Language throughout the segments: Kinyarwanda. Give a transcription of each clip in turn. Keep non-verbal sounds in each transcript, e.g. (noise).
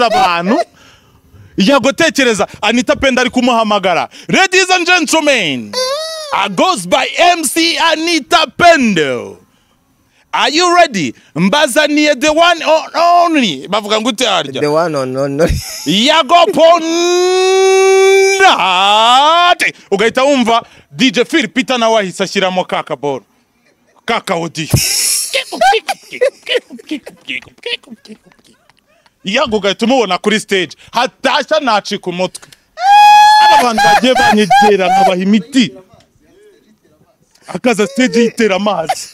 gufasha abantu yagotekereza anita penda ari kumuhamagara. Ladies and gentlemen uh, goes by mc anita pendo are you ready? Mbazaniye the one and only. Bavuga ngo ute harya the one on on yago pondate ugahita wumva dj phil peter nawe ahise ashyiramo ka kaboro (laughs) yago ugahita umubona kuri stage. Hatashya nacika umutwe. Aba bantu bagiye banyegera nkabaha imiti. Akaza stage yitera amazi.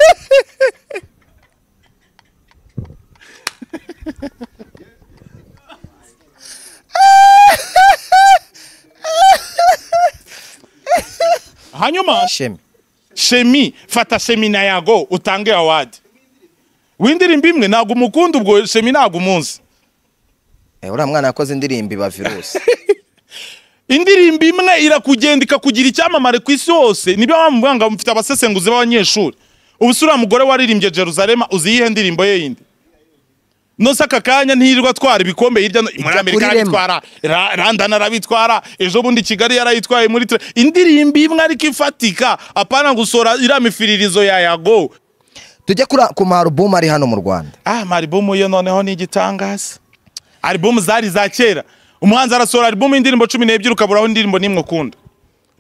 Hanyuma shemi. Shemi fata shemi na yago utange awadi w'indirimbo imwe ntabwo umukunda ubwo shemi ntabwo umunsi uriya mwana yakoze indirimbo iba virusi (laughs) indirimbo imwe irakugenda ikakugira icyamamare ku isi hose. Nibyo bamuvuga ngo mufite abasesenguzi b'abanyeshuri. Ubu se uriya mugore waririmbye Jerusalema uzi iyihe ndirimbo ye yindi nose aka kanya ntirirwa atwara ibikombe hirya no muri amerika kuri Rema. arabitwara ejo bundi kigali yarayitwaye muri tre- indirimbo imwe ariko ifatika. Apana gusora iriya mifiririzo ya yago. Tujye kuri ku marubumu ari hano mu rwanda. Ah maribumu yo noneho ni igitangaza. Alibumu zari za kera. Umuhanzi arasohora alibumu y'indirimbo cumi n'ebyiri ukaburaho indirimbo n'imwe ukunda.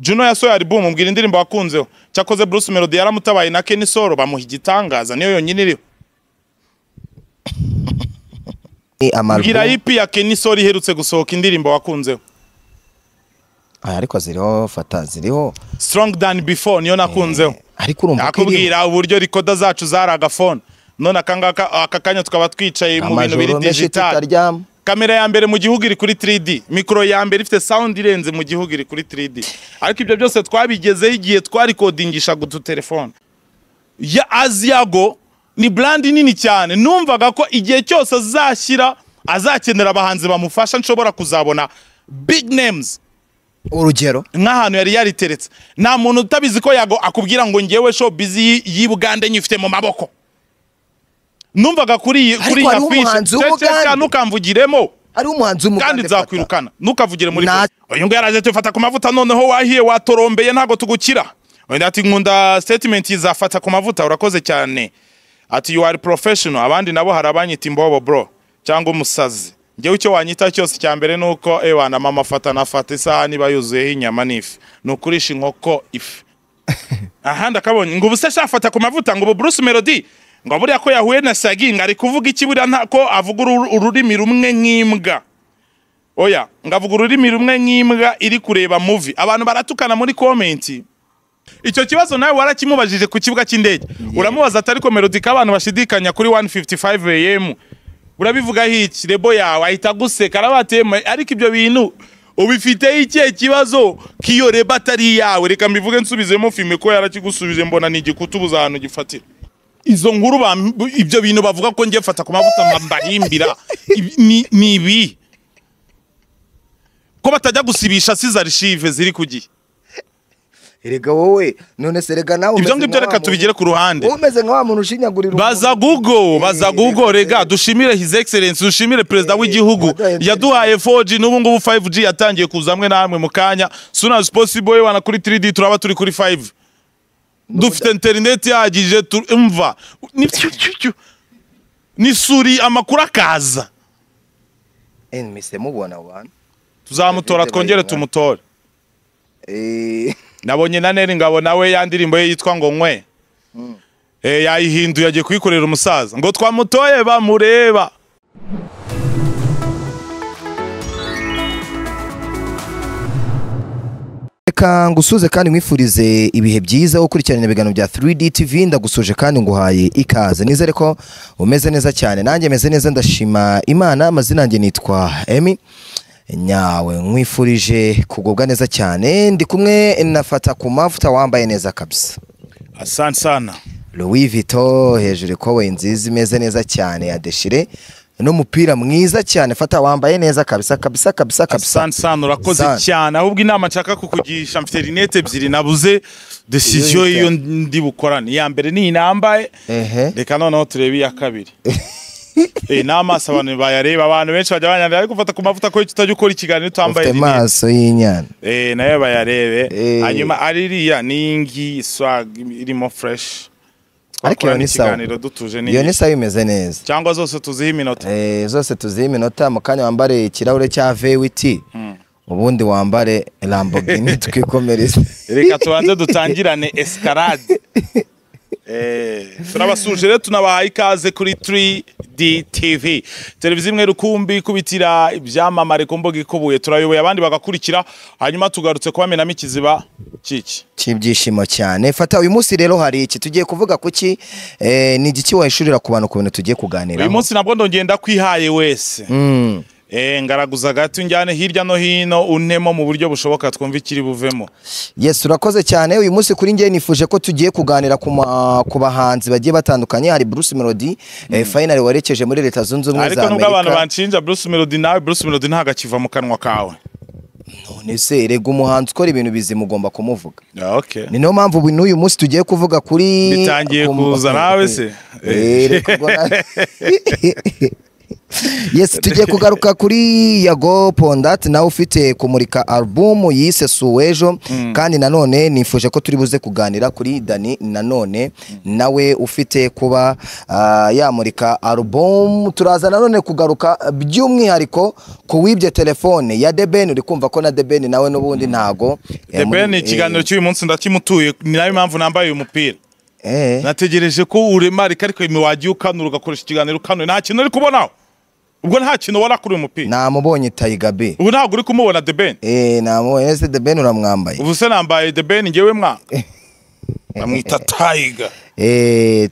Juno yasohoye alibumu mbwira indirimbo wakunzeho cyakoze bruce melody yaramutabaye na kenny solo bamuha igitangaza niyo yonyine iriho. Mbwira ipi ya kenny solo iherutse gusohoka indirimbo wakunzeho ariko ziriho fata ziriho. Strong than before niyo nakunzeho ariko urumva ko iriho nakubwira uburyo rikoda zacu zari agafone none akangaka aka kanya tukaba twicaye mu bintu biri amajoro menshi digital. tutaryama kamera ya mbere mu gihugu iri kuri 3D mikoro ya mbere ifite sound irenze mu gihugu iri kuri 3D ariko ibyo byose twabigezeho igihe twarikodingishaga utu telefone ya Aziago ni brand nini cyane. Numvaga ko igihe cyose azashyira azakenera abahanzi bamufasha nshobora kuzabona big names. Urugero? Nk'ahantu yari yariteretse. Nta muntu utabizi ko yago akubwira ngo ngewe showbiz y'i- y'i Bugande nyifite mu maboko. Numvaga kuri iyi iyi hariho afishe umuhanzi w'Umugande. ntukamvugiremo kandi nzakwirukana. Ntukavugire muri Na- uyu nguyu yaraje tufata ku mavuta noneho wahiye watorombeye ntabwo tugukira. Wenda ati nkunda statement izafata ku mavuta urakoze cyane. Ati you are professional. Abandi nabo hari abanyita imbobo bro cyangwa umusazi. Njyewe icyo wanyita cyose cya mbere ni uko ewana mama fata nafata isahani iba yuzuyeho inyama n'ifi. Ni ukurisha inkoko ifi. (laughs) Ahandi akabonye ngo ubu se shafata ku mavuta ngo ubu Bruce Melody ngo buriya ko yahuye na Sagi ngo ari kuvuga iki buriya ko avuga uru- ururimi rumwe nk'imbwa? Oya ngo avuga ururimi rumwe nk'imbwa iri kureba movie. Abantu baratukana muri komenti icyo kibazo nawe warakimubajije ku kibuga cy'indege. Uramubaza melody ko abantu bashidikanya kuri 155 am urabivugaho iki? Rebo yawe ahita aguseka arabatema ariko ibyo bintu ubifiteho ikihe kibazo? K'iyo rebo atari iyawe. Reka mbivuge nsubizemo filime ko yarakigusubije mbona ni igikuta ubuze ahantu gifatira. Izo nkuru ibyo bintu bavuga ko njye mfata ku mavuta mbarimbira. Ni- ibi? Ko batajya gusibisha siza rishive ziri ku gihe? Erega wowe none se rega nawe ibyo ngibyo reka tubigire ku ruhande. umeze nka wa muntu ushinyagurira baza google baza google rega dushimire his excellence dushimire perezida w'igihugu. Yaduhaye 4G n'ubu ngubu 5G yatangiye kuza hamwe namwe mu kanya. Soon as possible wana kuri 3D turaba turi kuri 5 dufite internet yahagije umva ni ni suri amakuru akaza. Tuzamutora twongere tumutore. Eh. Nabonye na Neri ngabo nawe ya ndirimbo ye yitwa ngo nkwe. Eh yayihinduye agiye kuyikorera umusaza. Ngo twamutoye bamureba. Reka ngusuze kandi nkwifurize ibihe byiza ukurikirana ibiganiro bya 3D TV ndagusuje kandi nguhaye ikaze. Nizere ko umeze neza cyane. Nanjye meze neza ndashima imana. Amazina yanjye nitwa Emi nyawe nkwifurije kugubwa neza cyane. Ndi kumwe nafata ku mavuta wambaye neza kabisa. Asante sana. Louis Vuitton hejuru ikoboyi nziza imeze neza cyane. Ya deshire n'umupira mwiza cyane. Fata wambaye neza kabisa kabisa kabisa kabisa. asante sana urakoze cyane. Ahubwo inama nshaka kukugisha mfite rinete ebyiri nabuze. Decision Iyo ndi bukorane iya mbere ni inambaye reka noneho turebe iya kabiri. (laughs) Eh n'amaso abantu bayareba. Abantu benshi bajya banyandira ariko ufata ku mavuta ko utajya ukora ikiganiro utambaye ufite amaso y'inyana. Eh na yo bayarebe. Eh. hanyuma aririya n'ingi swag irimo fresh. Ariko iyo ni sawa iyo ni sawa imeze neza. Cyangwa zose tuzihe iminota? Eh, zose tuzihe iminota mu kanya wambare ikirahure cya vewiti ubundi wambare lamborghini (laughs) twikomereze. Reka tubanze dutangirane escarade Eh, (laughs) turabasuje rero tunabahaye ikaze kuri 3D TV televiziyo imwe rukumbi ikubitira ibyamamare ku mbuga ikubuye. Turayoboye abandi bagakurikira hanyuma tugarutse kubamenamo ikiziba kiki cy'ibyishimo cyane. Fata uyu munsi rero hari iki? Tugiye kuvuga kuki? Eh, ni igiki wahishurira ku bantu ku bintu tugiye kuganiraho? Uyu munsi nabwo ndongeye ndakwihaye wese. Mm. Eh, ngaraguza agati unjyane hirya no hino untemo mu buryo bushoboka twumva ikiri buvemo. Yes urakoze cyane. Uyu munsi kuri njye nifuje ko tugiye kuganira ku bahanzi bagiye batandukanye. Hari Bruce Melody eh, finally warekeje muri leta zunze ubumwe ariko za nubwo abantu Amerika. banshinja Bruce Melody nawe Bruce Melody ntago akiva mu kanwa kawe. None se rega umuhanzi ukora ibintu bizima ugomba kumuvuga. Ah, okay. Ni niyo mpamvu n'uyu munsi tugiye kuvuga kuri Bitangiye ku- kuza nawe se? (laughs) Eh, reka ubwo- yes (laughs) tugiye kugaruka kuri yago pondati nawe ufite kumurika alubumu yise suwejo kandi nanone nifuje ko turi buze kuganira kuri dani nanone nawe ufite kuba ah, yamurika alubumu turaza nanone kugaruka by'umwihariko ku wibye telefone ya debeni uri kumva ko na debeni nawe n'ubundi ntago eh, Ben ikiganiro cy'uyu munsi ndakimutuye ni na yo mpamvu nambaye uyu mupira. Eh, eh. nategereje ko uremarika ariko wagiye ukanura ugakoresha ikiganiro ukanuye nta kintu uri kubonaho. Ubwo nta kintu ubona kuri uyu mupira namubonye tayiga be ubu ntabwo uri kumubona The Ben. Eh namubonye ese the ben uramwambaye? Ubu se nambaye The Ben ngewe mwa bamwita (laughs) Tiger. eh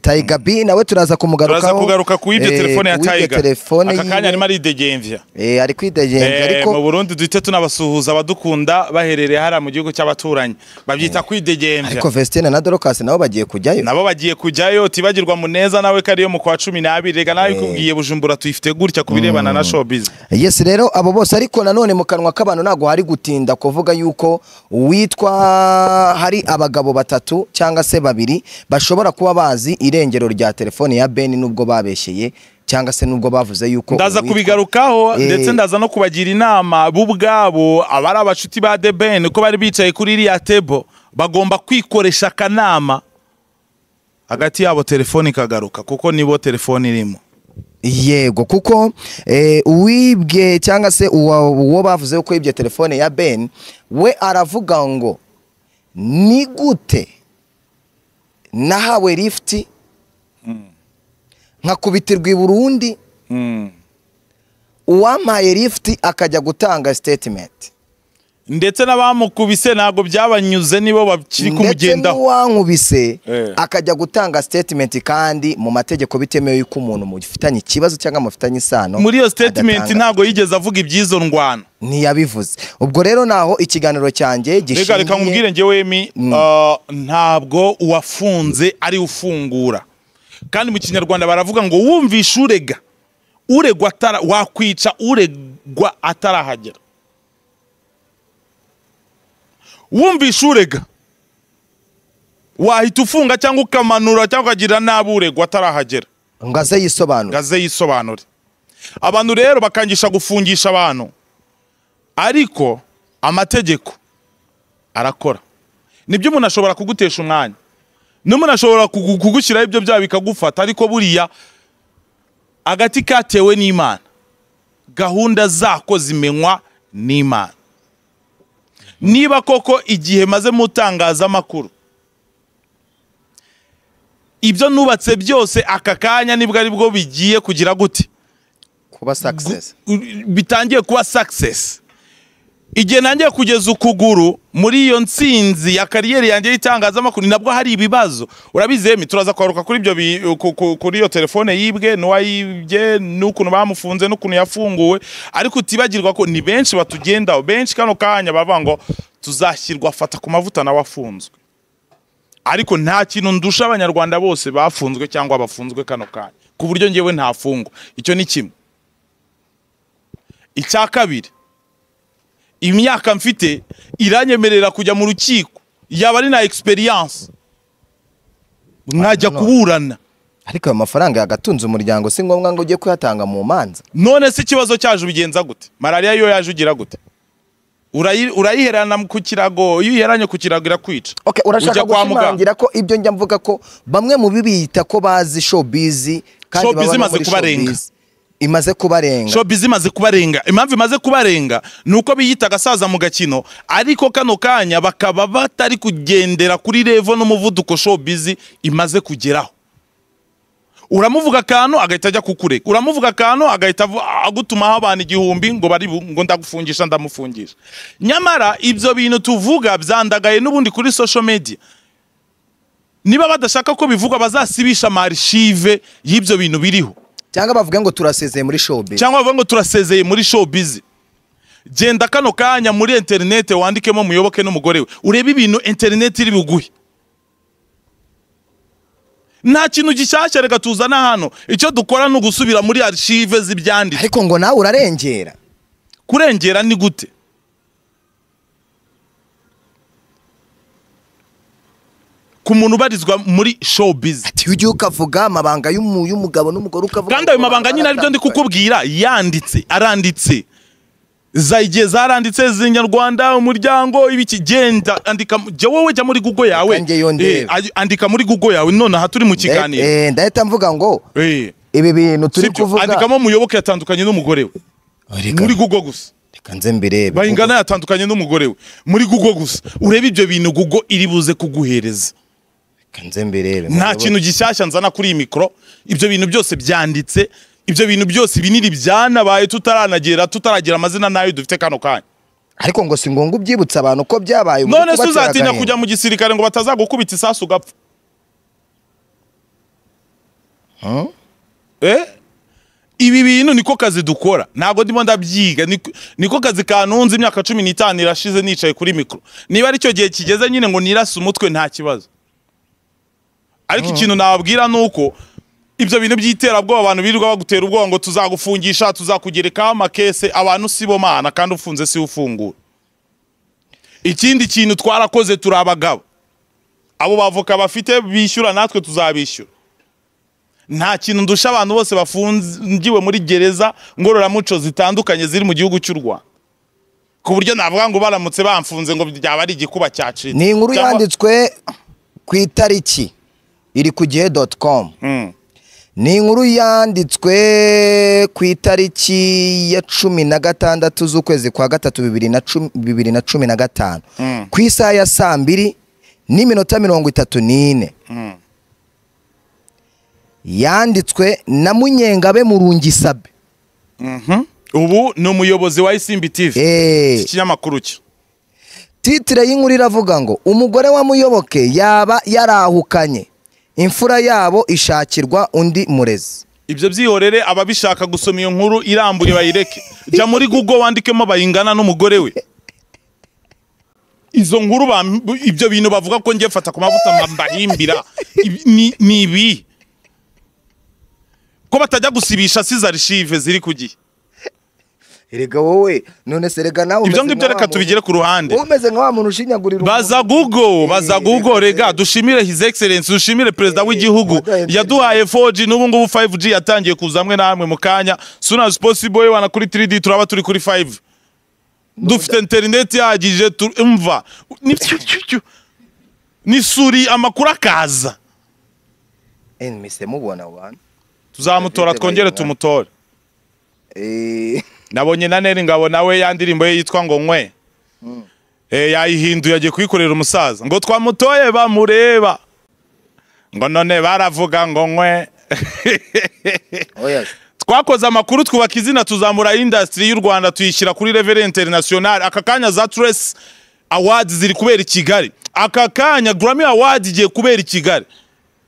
tayiga b nawe turaza kumugarukaho. Turaza kugaruka ku yibye Eh, telefone ya telefone aka kanya arimo aridegembya eh ari kwidegenza Eh, ariko mu Burundi duhite tunabasuhuza abadukunda baherereye hariya mu gihugu cy'abaturanyi. Babyita kwidegembya ariko Vestine na Dorcas nabo bagiye kujyayo. Nabo bagiye kujyayo tibagirwa muneza nawe ko ariyo mu kwa cumi n'abiri. Reka nawe ikubwiye bujumbura tuyifite gutya ku birebana na showbiz. Yes rero abo bose ariko nanone mu kanwa k'abantu ntabwo hari gutinda kuvuga yuko uwitwa hari abagabo batatu cyangwa se babiri bashobora kuba bazi irengero rya telefone ya Ben nubwo babeshyeye cyangwa se nubwo bavuze yuko ndaza kubigarukaho Eh. ndetse ndaza no kubagira inama bo ubwabo abari abacuti ba The Ben ko bari bicaye kuri iriya tebo bagomba kwikoresha akanama hagati yabo telefone ikagaruka kuko nibo telefone irimo yego kuko eh, uwibwe cyangwa se uwo bavuze ko yibye telefone ya Ben we aravuga ngo ni gute nahawe lifuti nkakubitirwa i Burundi Mm. uwampaye lifuti akajya gutanga sitetimenti ndetse n'abamukubise ntabwo byabanyuze nibo bakiri ndetse kumugendaho n'uwankubise Eh. akajya gutanga sitetimenti kandi mu mategeko bitemewe yuko umuntu mufitanye ikibazo cyangwa mufitanye isano muri iyo adatanga- ntabwo yigeze avuga iby'izo ndwano. Ntiyabivuze. Ubwo rero naho ikiganiro cyanjye reka reka nkubwire njyewe mi uh, ntabwo uwafunze ari ufungura. Kandi mu kinyarwanda baravuga ngo wumvishe urega. Uregwa atara wakwica uregwa atarahagera. Wumvishe urega wahita ufunga cyangwa ukamanura cyangwa ukagira nabi uregwa atarahagera ngo aze yisobanure. Gaze yisobanure. Abantu rero bakangisha gufungisha abantu. Ariko amategeko arakora. Nibyo umuntu ashobora kugutesha umwanya. N'umuntu ashobora kugu- kugushyiraho ibyo byaha bikagufata ariko buriya agati katewe n'imana. Gahunda zako zimenywa n'imana. Niba koko igihe maze mu itangazamakuru ibyo nubatse byose aka kanya ni bwo ari bwo bigiye kugira gute kuba success. Gu- bitangiye kuba success. Igihe nangiye kugeza ukuguru muri iyo nsinzi ya kariyeri yanjye y'itangazamakuru nabwo hari ibibazo. Urabizi emi turaza kwaruka kuri ibyo kuri iyo telefone yibwe n'uwayibye n'ukuntu bamufunze n'ukuntu yafunguwe. Ariko utibagirwa ko ni benshi batugendaho. Benshi kano kanya bavuga ngo tuzashyirwa fata ku mavuta nawe afunzwe. Ariko nta kintu ndusha abanyarwanda bose bafunzwe cyangwa bafunzwe kano kanya. Ku buryo ngewe ntafungwa. Icyo ni kimwe. Icya kabiri imyaka mfite iranyemerera kujya mu rukiko. Yaba ari na experience. Nkajya no. kuburana. Ariko ayo mafaranga yagatunze umuryango si ngombwa ngo ujye kuyatanga mu manza. None se ikibazo cyaje ubigenza gute? Malariya yo yaje ugira gute? Urayi- urayiherana ku kirago iyo uyiheranye ku kirago irakwica. Okay, urashaka gushimangira ko ibyo njya mvuga ko bamwe mu bibita ko bazi showbiz kandi baba muri showbiz. Imaze kubarenga. Showbiz imaze kubarenga. Impamvu imaze kubarenga ni uko biyita agasaza mu gakino. Ariko kano kanya bakaba batari kugendera kuri revo n'umuvuduko showbiz imaze kugeraho. Uramuvuga akantu agahita ajya kukureka uramuvuga akantu agahita agutumaho abantu igihumbi ngo bari ngo ndagufungisha ndamufungisha. Nyamara ibyo bintu tuvuga byandagaye n'ubundi kuri social media. Niba badashaka ko bivugwa bazasibisha amarishive y'ibyo bintu biriho. Cyangwa bavuge ngo turasezeye muri showbiz cyangwa bavuga ngo turasezeye muri showbiz genda kano kanya muri interinete wandikemo muyoboke n'umugore we. Urebe ibintu interinete iri buguhe. Nta kintu gishyashya reka tuzana hano. Icyo dukora ni ugusubira muri arshive z'ibyanditse ariko ngo nawe urarengera. Kurengera ni gute? Ku muntu ubarizwa muri showbiz ati ujye ukavuga amabanga y'umu- y'umugabo n'umugore ukavuga kandi ayo mabanga nyine ari byo ndi kukubwira yanditse aranditse. Za igihe zaranditse z'inyarwanda umuryango ibiki genda andika jya wowe jya muri google yawe. Eh, andika muri google yawe none aha turi mu kiganiro Eh, ndahita mvuga ngo Eh, ibi bintu turi kuvuga. andikamo muyoboke yatandukanye n'umugore we. Reka- muri google gusa. Reka nze mbirebe. Bayingana yatandukanye n'umugore we. Muri google gusa. Urebe ibyo bintu google iri buze kuguhereza. Reka nze mbirebe. Nta kintu gishyashya nzana kuri iyi mikoro. Ibyo bintu byose byanditse ibyo bintu byose binini byanabaye tutaranagera tutaragira amazina na yo dufite kano kanya. Ariko ngo si ngombwa ubyibutsa abantu ko byabaye none se uzatinya kujya mu gisirikare ngo batazagukubita isasu ugapfa eh? Ibi bintu niko kazi dukora. Ntabwo ndimo ndabyiga. Niko- niko kazi kanunze imyaka cumi n'itanu irashize nicaye kuri mikoro. Niba ari cyo gihe kigeze nyine ngo nirase umutwe nta kibazo. Ariko ikintu nababwira ni uko ibyo bintu by'iterabwoba abantu birirwa bagutera ubwoba ngo tuzagufungisha tuzakugerekaho amakese abantu si bo mana kandi ufunze si ufungura. Ikindi kintu twarakoze turi abagabo. Abo bavoka bafite bishyura natwe tuzabishyura. Nta kintu ndusha abantu bose bafungiwe muri gereza ngororamuco zitandukanye ziri mu gihugu cy'u Rwanda. Ku buryo navuga ngo baramutse bamfunze ngo byaba ari igikuba cyacitse ni inkuru yanditswe ku itariki. Iri ku gihe doti komu Mm. ni inkuru yanditswe ku itariki ya cumi na gatandatu z'ukwezi kwa gatatu bibiri na cumi- na gatanu Mm. ku isaha ya saa mbiri n'iminota mirongo itatu n'ine Mm. yanditswe na munyengabe murungisabe Mhm. ubu ni umuyobozi wa isimbi tv Eh, iki kinyamakuru cye titire y'inkuru iravuga ngo umugore wa muyoboke yaba yarahukanye imfura yabo ishakirwa undi murezi. Ibyo byihorere ababishaka gusoma iyo nkuru irambuye bayireke. Jya muri google wandikemo bayingana n'umugore we. Izo nkuru ibyo bintu bavuga ko njye mfata ku mavuta mbahimbira. Ni- ibi? Ko batajya gusibisha siza arishive ziri ku gihe? Erega wowe none se rega nawe ibyo ngibyo reka tubigire ku ruhande. Umeze nka wa muntu ushinyagurira baza google baza google rega dushimire his excellence dushimire perezida w'igihugu. Yaduhaye 4G n'ubu ngubu 5G yatangiye kuza hamwe namwe mu kanya. Soon as possible wana kuri 3D turaba turi kuri 5 dufite internet yagije turumva ni ni suri amakuru akaza. En mise mubona wana tuzamutora twongere tumutore. Eh, nabonye na Neri ngabo nawe ya ndirimbo ye yitwa ngo nkwe eh yayihinduye agiye kuyikorera umusaza. Ngo twamutoye bamureba. Ngo none baravuga ngo nkwe (laughs) oya twakoze amakuru twubaka izina tuzamura industry y'u Rwanda tuyishyira kuri level international. Aka kanya za Trace Awards ziri kubera i Kigali. Aka kanya Grammy Awards igiye kubera i Kigali.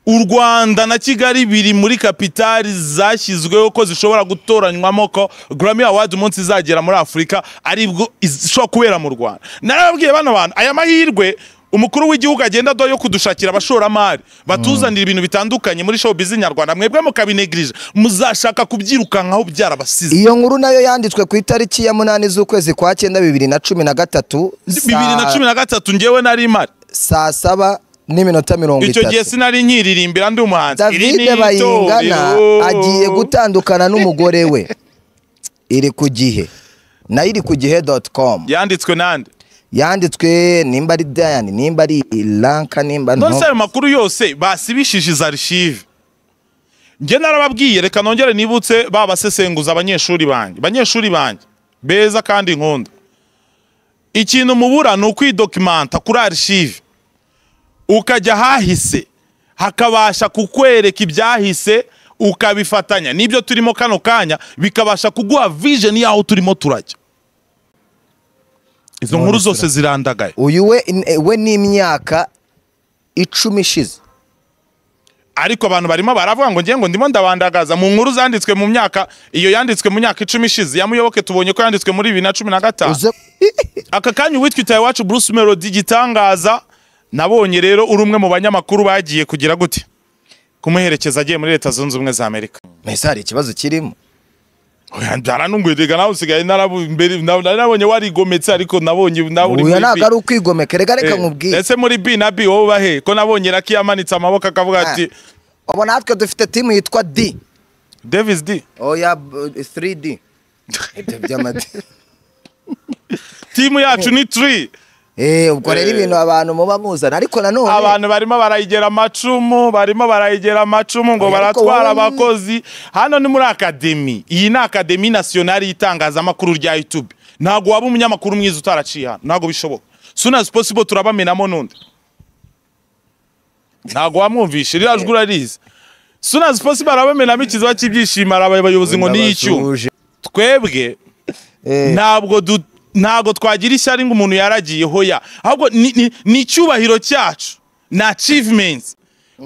U Rwanda na Kigali biri muri kapitali zashyizweho ko zishobora gutoranywamo ko Grammy Awards umunsi izagera muri Afurika ari bwo ishobora kubera mu Rwanda. Narababwiye bano bantu aya mahirwe umukuru w'igihugu agenda do yo kudushakira abashoramari. Batuzanira ibintu bitandukanye muri showbiz nyarwanda. Mwebwe mukabinegirije muzashaka kubyirukankaho byarabasize. Iyo nkuru na yo yanditswe ku itariki ya munani z'ukwezi kwa cyenda bibiri na cumi na gatatu bibiri na cumi na gatatu ngewe nari mari saa saba n'iminota mirongo icyo gihe itatu. sinari nkiririmbira ndi umuhanzi. Davide bayingana agiye gutandukana n'umugore we. Iri ku gihe. Nayo iri ku gihe doti komu yanditswe nande yanditswe nimba ari dayani nimba ari iranka nimba nto se ayo makuru yose basibishije iza arishive njye narababwiye reka nongere nibutse ba basesenguza abanyeshuri banjye banyeshuri banjye beza kandi nkunda. Ikintu mubura ni ukwidokimanta kuri arishive ukajya ahahise hakabasha kukwereka ibyahise ukabifatanya. N'ibyo turimo kano kanya bikabasha kuguha vision y'aho turimo turajya izo nkuru zose zirandagaye. Uyu we we ni imyaka icumi ishize. Ariko abantu barimo baravuga ngo ngiye ngo ndimo ndabandagaza. Mu nkuru zanditswe mu myaka iyo yanditswe mu myaka icumi ishize ya muyoboke tubonye ko yanditswe muri bibiri na cumi na gatanu. Aka kanya uwitwa itaye wacu Bruce Melody gitangaza nabonye rero uri umwe mu banyamakuru bagiye kugira gute. Kumuherekeza agiye muri leta zunze ubumwe za amerika. Mbese hari ikibazo kirimo? Oya, ndaranunguye rega nawe usigaye narabu- mbere- na- nari nabonye warigometse ariko nabonye nawe uri uyu ntabwo ari ukwigomeka reka reka Eh, nkubwire. ese muri B na B wowe ubahe ko nabonye Lucky yamanitse amaboko akavuga ati ubu natwe dufite timu yitwa d. Davis D. Oya 3d (laughs) ibyo by'amadi. Timu yacu ni 3 Eh, ubwo rero Eh. ibintu abantu muba muzana ariko nanone abantu barimo barayigera amacumu barimo barayigera amacumu ngo baratwara abakozi. Hano ni muri akademi iyi ni akademi nasiyonari y'itangazamakuru rya youtube. Ntabwo waba umunyamakuru mwiza utaraciye hano. Ntabwo bishoboka. Soon as possible turabamenamo n'undi. Ntabwo wamwumvishe. Ririya jwi urarizi. Soon as possible arabamenamo ikiziba cy'ibyishimo. Hari abayobozi ngo ni icyuma. Twebwe Eh, ntabwo du ntabwo twagira ishyari ngo umuntu yaragiye hoya ahubwo ni- icyubahiro cyacu ni achievements.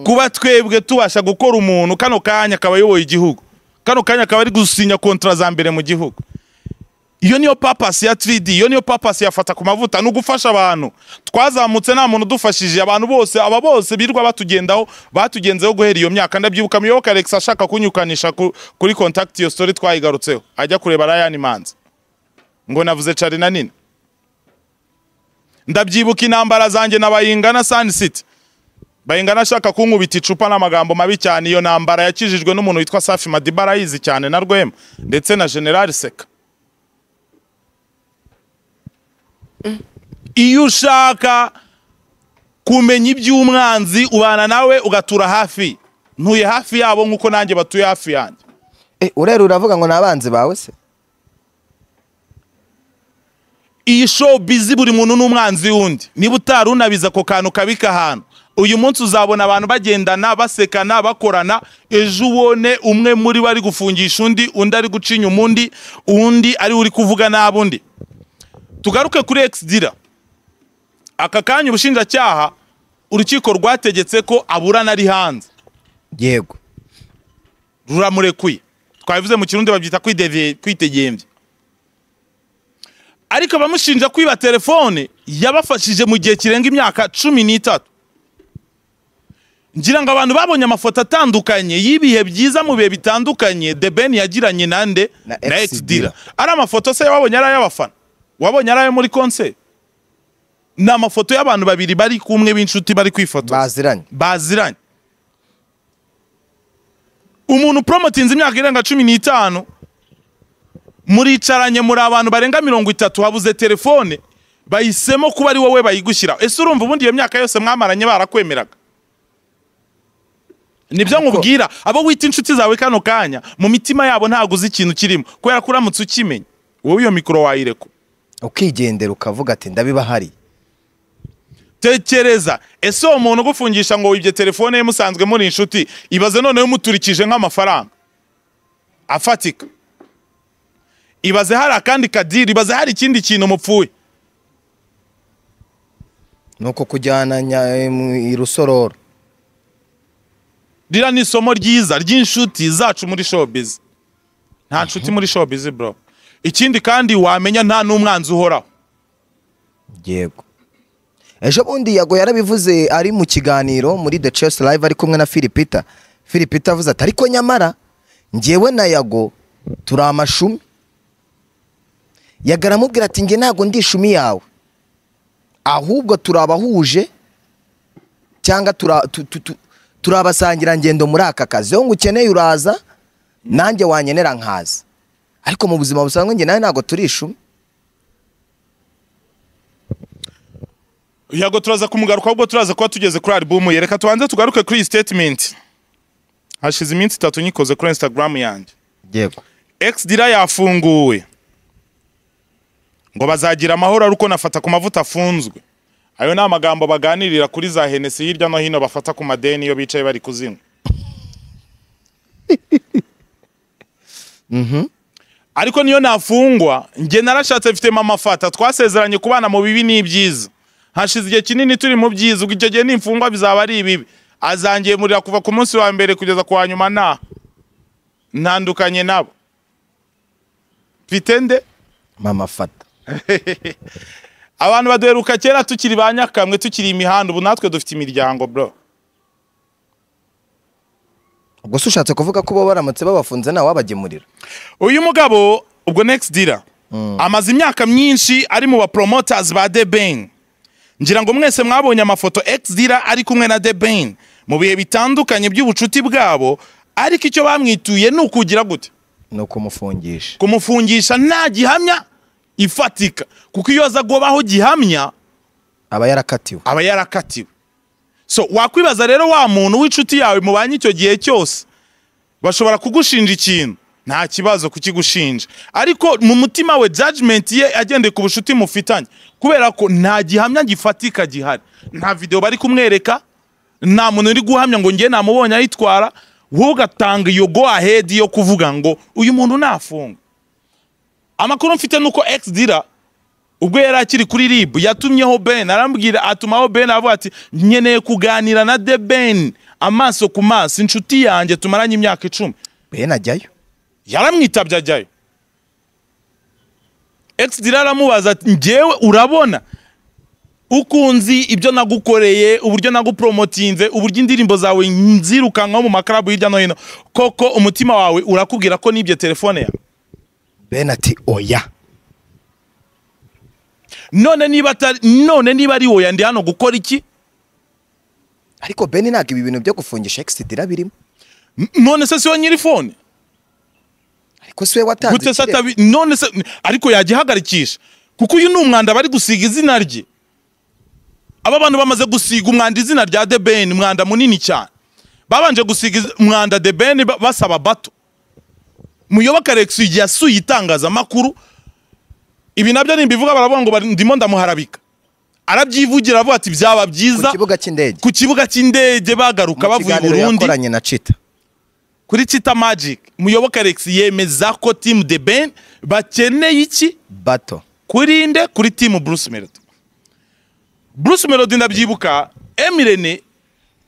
Kuba twebwe tubasha gukora umuntu kano kanya akaba ayoboye igihugu. Kano kanya akaba ari gusinya kontra za mbere mu gihugu. Iyo niyo papasi ya 3D iyo niyo papasi yafata ku mavuta ni ugufasha abantu. Twazamutse nta muntu udufashije abantu bose aba bose birirwa batugendaho batugenzeho guhera iyo myaka. Ndabyibuka muyoboka Alex ashaka kunyukanisha ku- kuri contact iyo story twayigarutseho. Ajya kureba Ryan Manzi. Ngo navuze cari na nini? Ndabyibuka intambara zanjye na bayingana Sun City. Bayingana ashaka kunkubita icupa n'amagambo mabi cyane. Iyo ntambara yakijijwe n'umuntu witwa Safi Madiba arayizi cyane na Rwema ndetse na General Seka. Iyo ushaka kumenya iby'umwanzi ubana nawe ugatura hafi. Ntuye hafi yabo nk'uko nanjye batuye hafi yanjye. Eh, urera uravuga ngo ni abanzi bawe se? Iyi show bizi buri muntu n'umwanzi wundi. Niba utari unabiza ako kantu kabika ahantu uyu munsi uzabona abantu bagendana basekana bakorana. Ejo ubone umwe muri bo ari gufungisha undi undi ari guca inyuma undi undi ari uri kuvuga nabi undi. Tugaruke kuri exdira. Aka kanya ubushinjacyaha urukiko rwategetse ko aburana ari hanze. Yego. Ruramurekuye. Twabivuze mu kirundi babyita kwitegembya ariko abamushinja kwiba telefone yabafashije mu gihe kirenga imyaka cumi n'itatu. Ngira ngo abantu babonye amafoto atandukanye y'ibihe byiza mu bihe bitandukanye The Ben yagiranye nande Na na Ex Ex Dira. Dira ari amafoto se wabonye ari ay'abafana? Wabonye ari ayo muri concert? Ni amafoto y'abantu babiri bari kumwe b'inshuti bari kwifotoza. Baziranye. Baziranye. Umuntu promotinze imyaka irenga cumi n'itanu muricaranye muri abantu barenga mirongo itatu habuze telefone bahisemo kuba ari wowe bayigushyira ese urumva ubundi iyo myaka yose mwamaranye barakwemeraga? Nibyo nkubwira. Abo wita inshuti zawe kano kanya mu mitima yabo ntabwo uzi ikintu kirimo kubera ko uramutse ukimenya wowe iyo mikoro wayireka ukigendera ukavuga ati ndabiba hari tekereza ese uwo muntu ugufungisha ngo wibye telefone ye musanzwe muri inshuti ibaze noneho umuturikije nk'amafaranga afatika. Ibaze hari akandi kadiri ibaze hari ikindi kintu mupfuye. Nuko kujyana nya- mu- i rusororo. Rira ni isomo ryiza ry'inshuti zacu muri showbiz. Nta nshuti muri showbiz bro. Ikindi kandi wamenya nta n'umwanzi uhoraho. Yego. Ejo bundi yago yarabivuze ari mu kiganiro muri the chess live ari kumwe na filipita filipita avuze ati ariko nyamara njyewe na yago turi amashumi. Yago aramubwira ati njye ntabwo ndi ishumi yawe. Ahubwo turi abahuje cyangwa tura- tu- tu- tu- turi abasangirangendo muri aka kazi. Iyo ngukeneye uraza nanjye wanyenera nkaza. Ariko mu buzima busanzwe njye nawe ntabwo turi ishumi yago turaza kumugaruka ahubwo turaza kuba tugeze kuri album ye. Reka tubanze tugaruke kuri iyi statement. Hashize iminsi itatu nyikoze kuri instagram yanjye. Yego. Ex dira yafunguwe. Ngo bazagira amahoro ari uko nafata ku mavuta afunzwe. Ayo ni amagambo baganirira kuri za henesi hirya no hino bafata ku madeni iyo bicaye bari kuzinywa. Ariko niyo nafungwa njye narashatse mfite mama fata. Twasezeranye kubana mu bibi n'ibyiza. Hashize igihe kinini turi mu byiza. Ubwo icyo gihe nimfungwa bizaba ari ibibi. Azangemurira kuva ku munsi wa mbere kugeza ku wa nyuma nta. Ntandukanye nabo. Mfite nde? Mama fata. (laughs) abantu baduheruka kera tukiri ba nyakamwe tukiri imihanda ubu natwe dufite imiryango bro. Ubwo se ushatse kuvuga ko bo baramutse babafunze ntawe wabagemurira? Uyu mugabo ubwo next dira amaze imyaka myinshi ari mu ba promoters ba The Ben ngira ngo mwese mwabonye amafoto ex dira ari kumwe na The Ben mu bihe bitandukanye by'ubucuti bwabo ariko icyo bamwituye ni ukugira gute? Ni ukumufungisha. Kumufungisha nta gihamya ifatika. Kuko iyo aza kubaho gihamya aba yarakatiwe. aba yarakatiwe. So wakwibaza rero wa muntu w'inshuti yawe mubanye icyo gihe cyose bashobora kugushinja ikintu? Nta kibazo kukigushinja ariko mu mutima we judgment ye agendeye ku bucuti mufitanye. Kubera ko nta gihamya gifatika gihari. Nta video bari kumwereka nta muntu uri guhamya ngo njye namubonye ayitwara wowe ugatanga iyo go ahead yo kuvuga ngo uyu muntu nafunga amakuru mfite nuko ex dira ubwo yari akiri kuri rib yatumyeho ben. Arambwira atumaho ben avuga ati nkeneye kuganira na de ben amaso ku maso inshuti yanjye tumaranye imyaka icumi. Bene ajyayo. Yaramwitabye ajyayo. Ex dira aramubaza ati njyewe urabona ukunzi ibyo nagukoreye uburyo nagupromotinze uburyo indirimbo zawe nzirukankaho mu makarabu hirya no hino. Koko umutima wawe urakubwira ko nibye telefone yawe? Bene ati oya. None niba none niba ari wowe ndi hano gukora iki? Ariko bene ntabwo ibi bintu byo gufungisha egisidira birimo none se siyo nyiri fone ariko si we watanze gute se atabi none se ariko yagihagarikisha. Kuko uyu ni umwanda bari gusiga izina rye. Aba bantu bamaze gusiga umwanda izina rya The Ben umwanda munini cyane. Babanje gusiga umwanda The Ben ba- basaba bato. Muyoboka Alex igihe yasuye itangazamakuru. Ibi na byo nimbivuga baravuga ngo ndimo ndamuharabika. Arabyivugira avuga ati byaba byiza. Ku kibuga cy'indege. Bagaruka bavuye i Burundi. cita kuri Chita Magic muyoboka Alex yemeza ko team The Ben bakeneye iki? Bato. Kuri nde kuri timu Bruce Melody. Bruce Melody ndabyibuka Emirene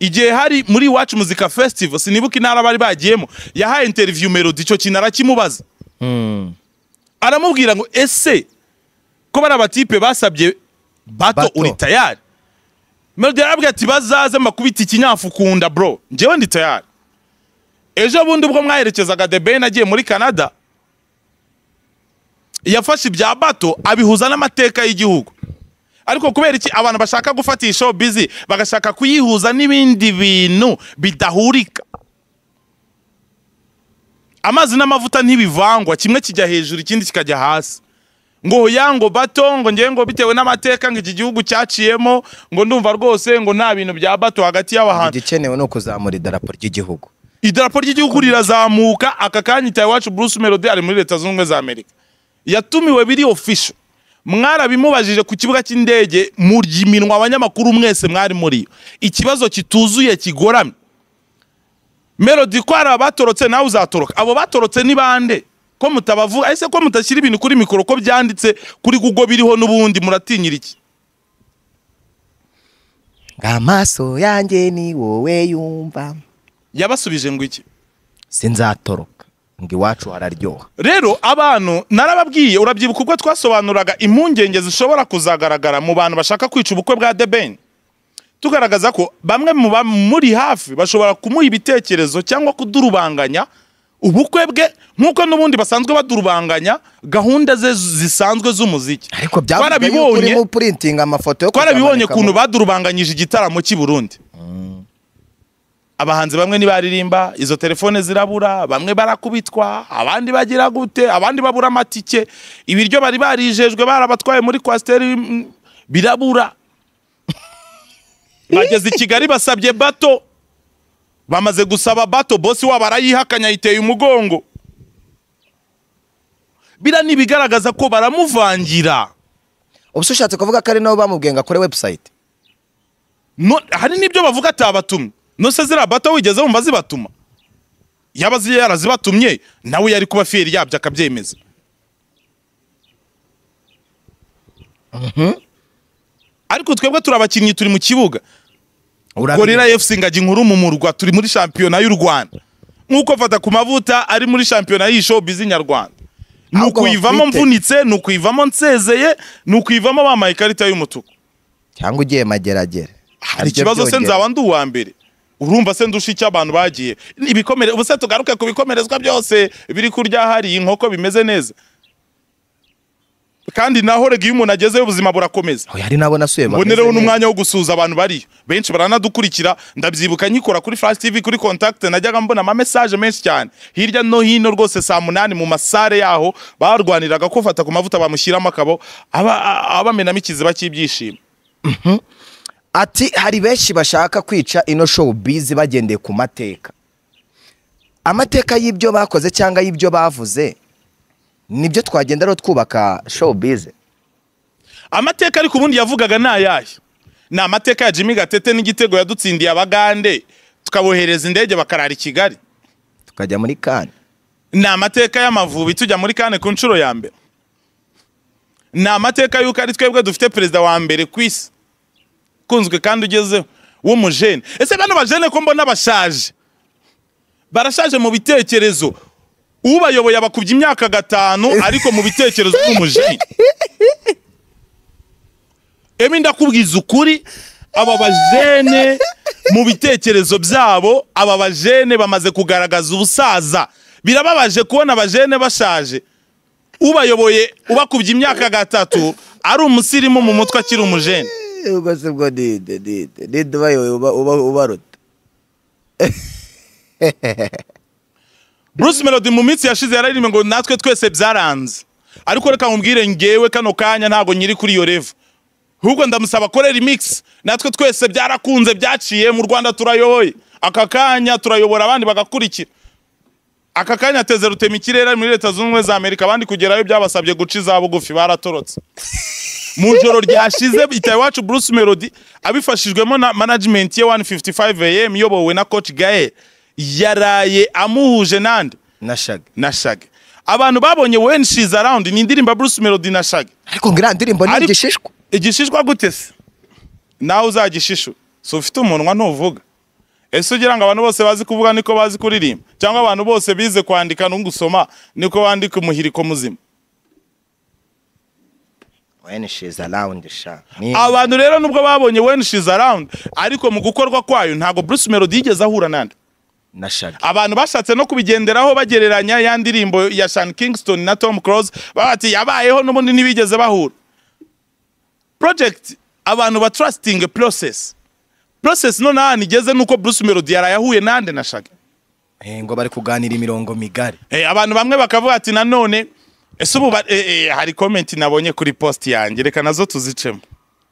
igihe hari muri Iwacu Muzika Festival sinibuka intara bari bagiyemo yahaye interview Melody icyo kintu arakimubaza. Aramubwira ngo ese ko bari abatipe basabye bato, uri tayari? Melody yarabwiye ati bazaze mbakubita ikinyafu kunda bro. Njyewe ndi tayari. Ejo bundi ubwo mwaherekezaga The Ben agiye muri Canada. Yafashe ibya bato abihuza n'amateka y'igihugu. Ariko kubera iki? Abantu bashaka gufata iyi show busy bagashaka kuyihuza n'ibindi bintu bidahurika. Amazi n'amavuta ntibivangwa. Kimwe kijya hejuru ikindi kikajya hasi. Ngo ya ngo bato ngo ngewe ngo bitewe n'amateka ngo iki gihugu cyaciyemo ngo ndumva rwose ngo nta bintu bya bato hagati y'abahanzi igikenewe ni ukuzamura idarapo ry'igihugu. Idarapo ry'igihugu rirazamuka. Aka kanya itaye iwacu Bruce Melody ari muri leta zunze ubumwe za Amerika. Yatumiwe biri official. Mwarabimubajije ku kibuga cy'indege murya iminwa abanyamakuru mwese mwari muri ikibazo kituzuye kigoramye. Melody ko hari abatorotse nawe uzatoroka? Abo batorotse ni bande? Ko mutabavuga? Ese ko mutashyira ibintu kuri mikoro ko byanditse kuri Google biriho n'ubundi muratinyira iki? Amaso yanjye ni wowe yumva. Yabasubije ngo iki? Sinzatoroka. Ngo iwacu hararyoha. Rero abantu narababwiye urabyibuka ubwo twasobanuraga impungenge zishobora kuzagaragara mu bantu bashaka kwica ubukwe bwa The Ben. Tugaragaza ko bamwe mu bamuri hafi bashobora kumuha ibitekerezo cyangwa kudurubanganya ubukwe bwe nk'uko n'ubundi basanzwe badurubanganya gahunda ze zisanzwe z'umuziki. Ariko byavuga yuko urimo purintinga amafoto yo twarabibonye ukuntu badurubanganyije igitaramo cy'i Burundi. Abahanzi bamwe ntibaririmba izo telefone zirabura bamwe barakubitwa abandi bagira gute abandi babura amatike. Ibiryo bari barijejwe barabatwaye muri kwasiteri birabura. (laughs) Bageze i kigali basabye bato. Bamaze gusaba bato bosi wabo arayihakanya yiteye umugongo. Bira ni ibigaragaza ko baramuvangira. Ubu se ushatse kuvuga ko ari nabo bamubwiye ngo akore website? No- hari n'ibyo bavuga atabatumwe nose ziriya bato wigeze wumva zibatuma. Yaba zi- yarazibatumye nawe yari kuba fiyeri yabyo akabyemeza. Ariko twebwe turi abakinnyi turi mu kibuga. Gorira efuse ingagi nkuru mu murwa turi muri shampiyona y'u rwanda. Nk'uko fata ku mavuta ari muri shampiyona y'ishobizi nyarwanda. Ni ukuyivamo mvunitse ni ukuyivamo nsezeye ni ukuyivamo bamaye ikarita y'umutuku. Cyangwa ugiye mageragere. Hari ikibazo se nzaba ndi uwa mbere? Urumva se ndusha icyo abantu bagiye. Ibikomere ubu se tugaruke ku bikomerezwa byose biri kurya hari inkoko bimeze neza? Kandi naho rega iyo umuntu agezeyo ubuzima burakomeza. Hari nabo nasuye mbonereho n'umwanya wo gusuhuza abantu bariyo benshi baranadukurikira ndabyibuka nkikora kuri flash tv kuri contact najyaga mbona amamesaje menshi cyane. Hirya no hino rwose saa munani mu masare yaho barwaniraga ko fata ku mavuta bamushyiramo akabo abamenamo ikiziba cy'ibyishimo. Ati hari benshi bashaka kwica ino show bizi bagendeye ku mateka. Amateka y'ibyo bakoze cyangwa y'ibyo bavuze ni byo twagenda rero twubaka show bizi amateka ariko ubundi yavugaga ni ayahe? Ni amateka ya jimmy gatete n'igitego yadutsindiye abagande tukabohereza indege bakarara i kigali. Tukajya muri kane ni amateka y'amavubi tujya muri kane ku nshuro ya mbere. Ni amateka y'uko ari twebwe dufite perezida wa mbere ku isi. Ukunzwe kandi ugezeho w'umujene ese bano bajene ko mbona bashaje barashaje mu bitekerezo. Ubayoboye abakubye imyaka gatanu ariko mu bitekerezo n'umujene emi ndakubwiza ukuri aba bajene mu bitekerezo byabo aba bajene bamaze kugaragaza ubusaza. Birababaje kubona abajene bashaje. Ubayoboye ubakubye imyaka gatatu ari umusirimu mu mutwe akiri umujene ubwo se bwo nide nide nide ubayoboye uba- uba- ubaruta Bruce Melody mu minsi yashize yararirimbe ngo natwe twese byaranze. Ariko reka nkubwire ngewe kano kanya ntabwo nyiri kuri iyo revo ahubwo ndamusaba akore remix. Natwe twese byarakunze byaciye mu Rwanda turayoboye aka kanya turayobora abandi bagakurikira. Aka kanya ateze rutema ikirere muri leta zunze ubumwe za amerika. Abandi kugerayo byabasabye guca iza bugufi baratorotse. (laughs) mu joro ryashize itaye iwacu Bruce Melody abifashijwemo na management ye 155 AM iyobowe na coach Gael yaraye amuhuje nande nashaga na Shaggy abantu babonye When She's Around ni indirimbo Bruce Melody na Shaggy ariko ngo iriya ndirimbo ni igishishwa. igishishwa gute se? Nawe uzagishishu si ufite umunwa ntuvuga. Ese ugira ngo abantu bose bazi kuvuga niko bazi kuririmba? Cyangwa abantu bose bize kwandika no gusoma niko bandika umuhiriko muzima? When she's around sha. Abantu rero nubwo babonye When She's Around ariko mu gukorwa kwayo ntabwo Bruce Melody yigeze ahura nande? Nashaga abantu bashatse no kubigenderaho bagereranya ya ndirimbo ya Sean Kingston na Tom Cruise bati yabayeho n'ubundi ntibigeze bahura. Project abantu ba trusting process. Process none ahantu igeze nuko Bruce Melody yaraye ahuye nande na Shaggy Eh, ngo bari kuganira imirongo migari. Eh, abantu bamwe bakavuga ati nanone ese ubu eh, eh, hari comment nabonye kuri post yanjye. Reka na zo tuzicemo.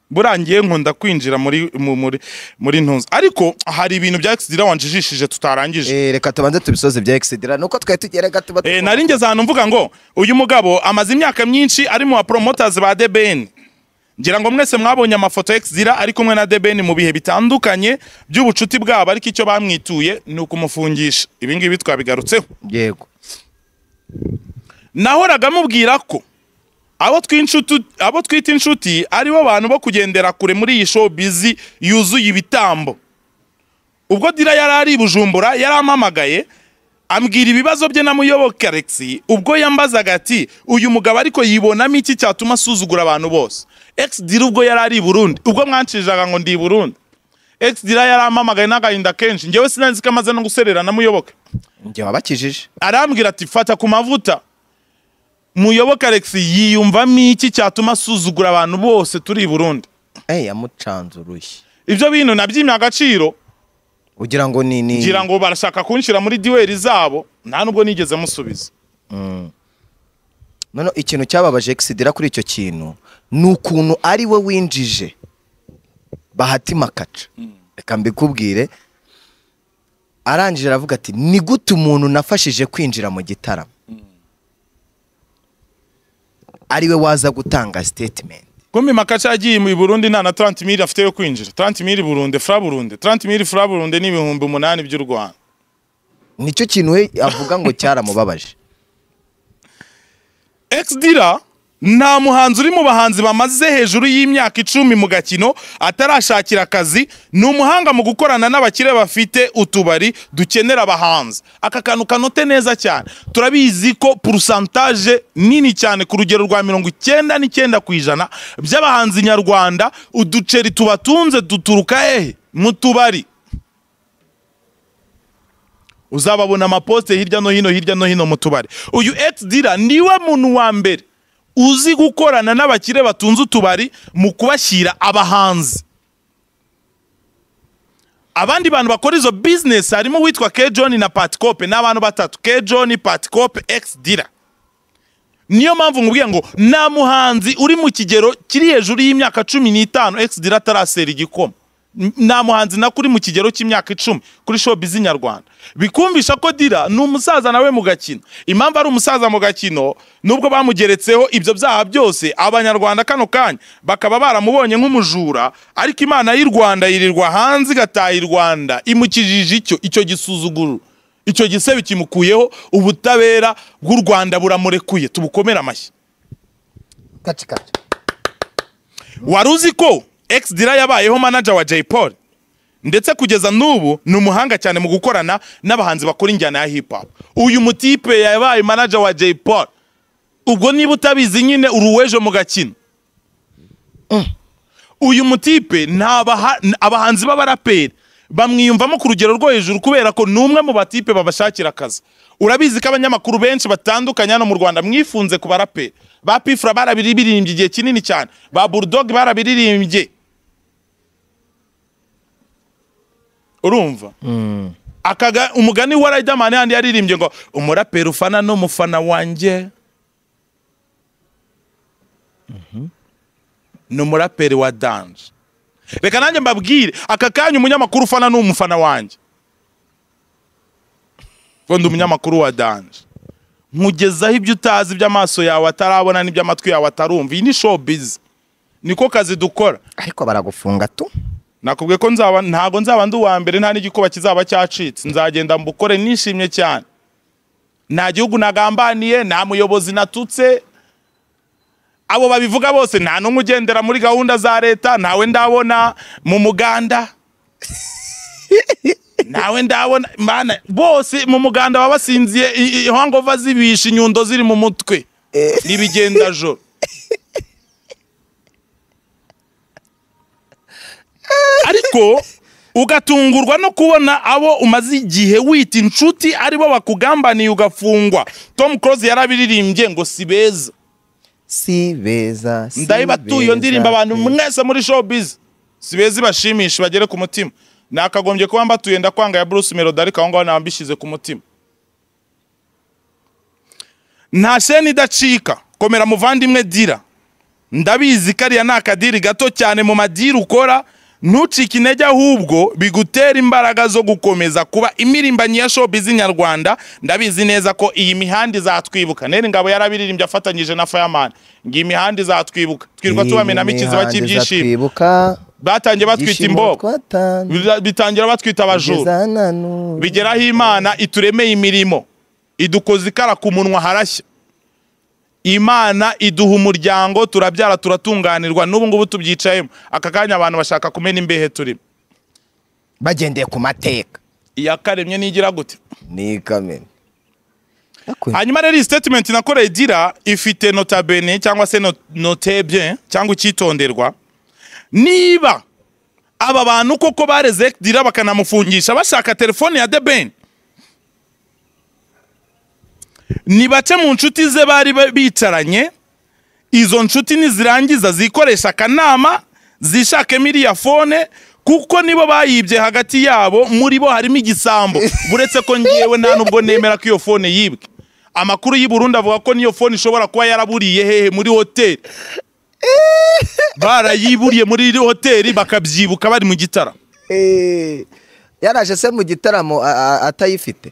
Burangiye nkunda kwinjira muri mu- muri muri ntuzi ariko hari ibintu bya Exdira wanjijishije tutarangije. Eh, reka tubanze tubisoze bya exedira nuko twari batu- Eh, nari ngeze ahantu mvuga ngo uyu mugabo amaze imyaka myinshi ari mu promoters ba DBN ngira ngo mwese mwabonye amafoto Exdira ari kumwe na DBN mu bihe bitandukanye by'ubucuti bwabo. Ariko icyo bamwituye ni ukumufungisha. Ibi ngibi twabigarutseho yego. Nahoraga mubwira ko abo twita inshuti ari bo bantu bo kugendera kure muri iyi showbiz yuzuye ibitambo. Ubwo dira yari ari bujumbura yarampamagaye ambwira ibibazo bye na muyoboke Alex ubwo yambazaga ati uyu mugabo ariko yibonamo iki cyatuma asuzugura abantu bose? Ex dira ubwo yari ari burundi ubwo mwancijaga ngo ndi burundi. Ex dira yarampamagaye n'agahinda kenshi njyewe sinanzi ko amaze no guserera na muyoboke njye wabakijije. Arambwira ati fata ku mavuta. Muyoboke Alex yiyumvamo iki cyatuma asuzugura abantu bose turi i burundi? Eh yamucanze urushyi. Ibyo bintu nabyimye agaciro. Ugira ngo ni ni ngira ngo barashaka kunshyira muri duweri zabo nta nubwo nigeze musubiza. Noneho ikintu cyababaje egisidira kuri icyo kintu ni ukuntu ari we winjije. Bahati makaca reka mbikubwire. Arangije aravuga ati ni gute umuntu nafashije kwinjira mu gitaramo? Ari we waza gutanga sitetimenti kumbi makaca yagiye mu Burundi nta na 30 mili afite yo kwinjira. 30 mili Burundi fra Burundi. 30 mili fra Burundi ni ibihumbi umunani by'u Rwanda. Nicyo kintu avuga ngo cyaramubabaje Exdira nta muhanzi uri mu bahanzi bamaze hejuru y'imyaka icumi mu gakino atarashakira akazi ni umuhanga mu gukorana n'abakire bafite utubari dukenera abahanzi. Aka kantu kanote neza cyane. Turabizi ko purusantaje nini cyane ku rugero rwa mirongo icyenda n'icyenda ku ijana by'abahanzi nyarwanda uduceri tubatunze duturuka hehe? Mu tubari. Uzababona amaposite hirya no hino hirya no hino mu tubari. Uyu Exdira ni we muntu wa mbere uzi gukorana n'abakire batunze utubari mu kubashyira abahanzi. Abandi bantu bakora izo bizinesi harimo uwitwa K John na Pat Cope ni abantu batatu K John Pat Cope Exdira niyo mpamvu nkubwiye ngo nta muhanzi uri mu kigero kiri hejuru y'imyaka cumi n'itanu Exdira atarasera igikoma. Nta muhanzi nako uri mu kigero cy'imyaka icumi kuri showbiz nyarwanda. Bikumvisha ko dira ni umusaza nawe mu gakino. Impamvu ari umusaza mu gakino nubwo bamugeretseho ibyo byaha byose abanyarwanda kano kanya bakaba baramubonye nk'umujura ariko imana y'u rwanda yirirwa hanze igataha i rwanda imukijije icyo icyo gisuzuguro icyo gisebe kimukuyeho ubutabera bw'u rwanda buramurekuye. Tubukomere amashyi. Wari uzi ko ex dira yabayeho manager wa Jay Paul ndetse kugeza n'ubu ni umuhanga cyane mu gukorana n'abahanzi bakora injyana ya hip hop uyu mutipe yabaye manager wa Jay Paul ubwo niba utabizi nyine uruweje mu gakino. Uyu mutipe ni abahanzi b'abaraperi bamwiyumvamo ku rugero rwo hejuru kubera ko ni umwe mu batipe babashakira akazi. Urabizi ko abanyamakuru benshi batandukanye hano mu rwanda mwifunze ku baraperi. Ba pifura barabiririmbye igihe kinini cyane. Ba bulldog barabiririmbye. Urumva? Akaga umugani wa Riderman yandi yaririmbye ngo umuraperi ufana n'umufana wanjye. Ni umuraperi wa danje reka nanjye mbabwire aka kanya umunyamakuru ufana ni umufana wanjye. Ndi umunyamakuru wa danje nkugezaho ibyo utazi iby'amaso yawe atarabona n'iby'amatwi yawe atarumva. Iyi ni showbiz. Niko kazi dukora. Ariko baragufunga tu. Nakubwiye ko nzaba ntago nzaba ndi uwa mbere nta n'igikuba kizaba cyacitse. Nzagenda mbukore nishimye cyane. Nta gihugu nagambaniye nta muyobozi natutse abo babivuga bose nta n'umwe ugendera muri gahunda za leta ntawe ndabona mu muganda. (laughs) Nawe ndabona mana bose mu muganda baba basinziye hangova zibisha inyundo ziri mu mutwe. N'ibigendajoro (laughs) ariko ugatungurwa no kubona abo umaze igihe wita inshuti ari bo bakugambaniye ugafungwa. Tom close yarabiririmbye ngo si beza. Si beza si ndayibatuye iyo ndirimbo abantu mwese muri showbiz. Si beza ibashimisha bagere ku mutima. Nakagombye kuba mbatuye ndakwanga ya Bruce Melody ariko aho ngaho naba mbishyize ku mutima. Nta sheni idacika komera muvandimwe dira. Ndabizi kariya ni akadiri gato cyane mu madiri ukora. Ntucike intege ahubwo bigutera imbaraga zo gukomeza kuba imirimbanyi ya showbiz nyarwanda. Ndabizi neza ko iyi mihanda izatwibuka. Neri ngabo yarabiririmbye afatanyije na fireman. Ngo iyi mihanda izatwibuka. Twirirwa tubamenamo ikiziba cy'ibyishimo batangiye batwita imbogo. bitangira batwita abajura. Bigeraho imana ituremeye imirimo. Idukoza ikara ku munwa harashya. Imana iduha umuryango turabyara turatunganirwa n'ubu ngubu tubyicayemo. Aka kanya abantu bashaka kumena imbehe turimo bagendeye ku mateka. Iyakaremye nigira gute? Ni Ariko hanyuma rero iyi statement nakoreye gira ifite notabene cyangwa se no- note bien cyangwa icyitonderwa niba aba bantu koko bareze dira bakanamufungisha bashaka telefone ya The Ben. Ni bake mu nshuti ze bari ba- bicaranye. Izo nshuti nizirangiza zikoresha akanama zishakemo iriya fone kuko nibo bayibye hagati yabo muri bo harimo igisambo. Buretse ko ngewe nta nubwo nemera ko iyo fone yibwe. Amakuru y'i Burundi avuga ko niyo fone ishobora kuba yaraburiye hehe muri hoteli. Barayiburiye muri hoteli bakabyibuka bari mu gitara Eh, yaraje se mu gitaramo atayifite.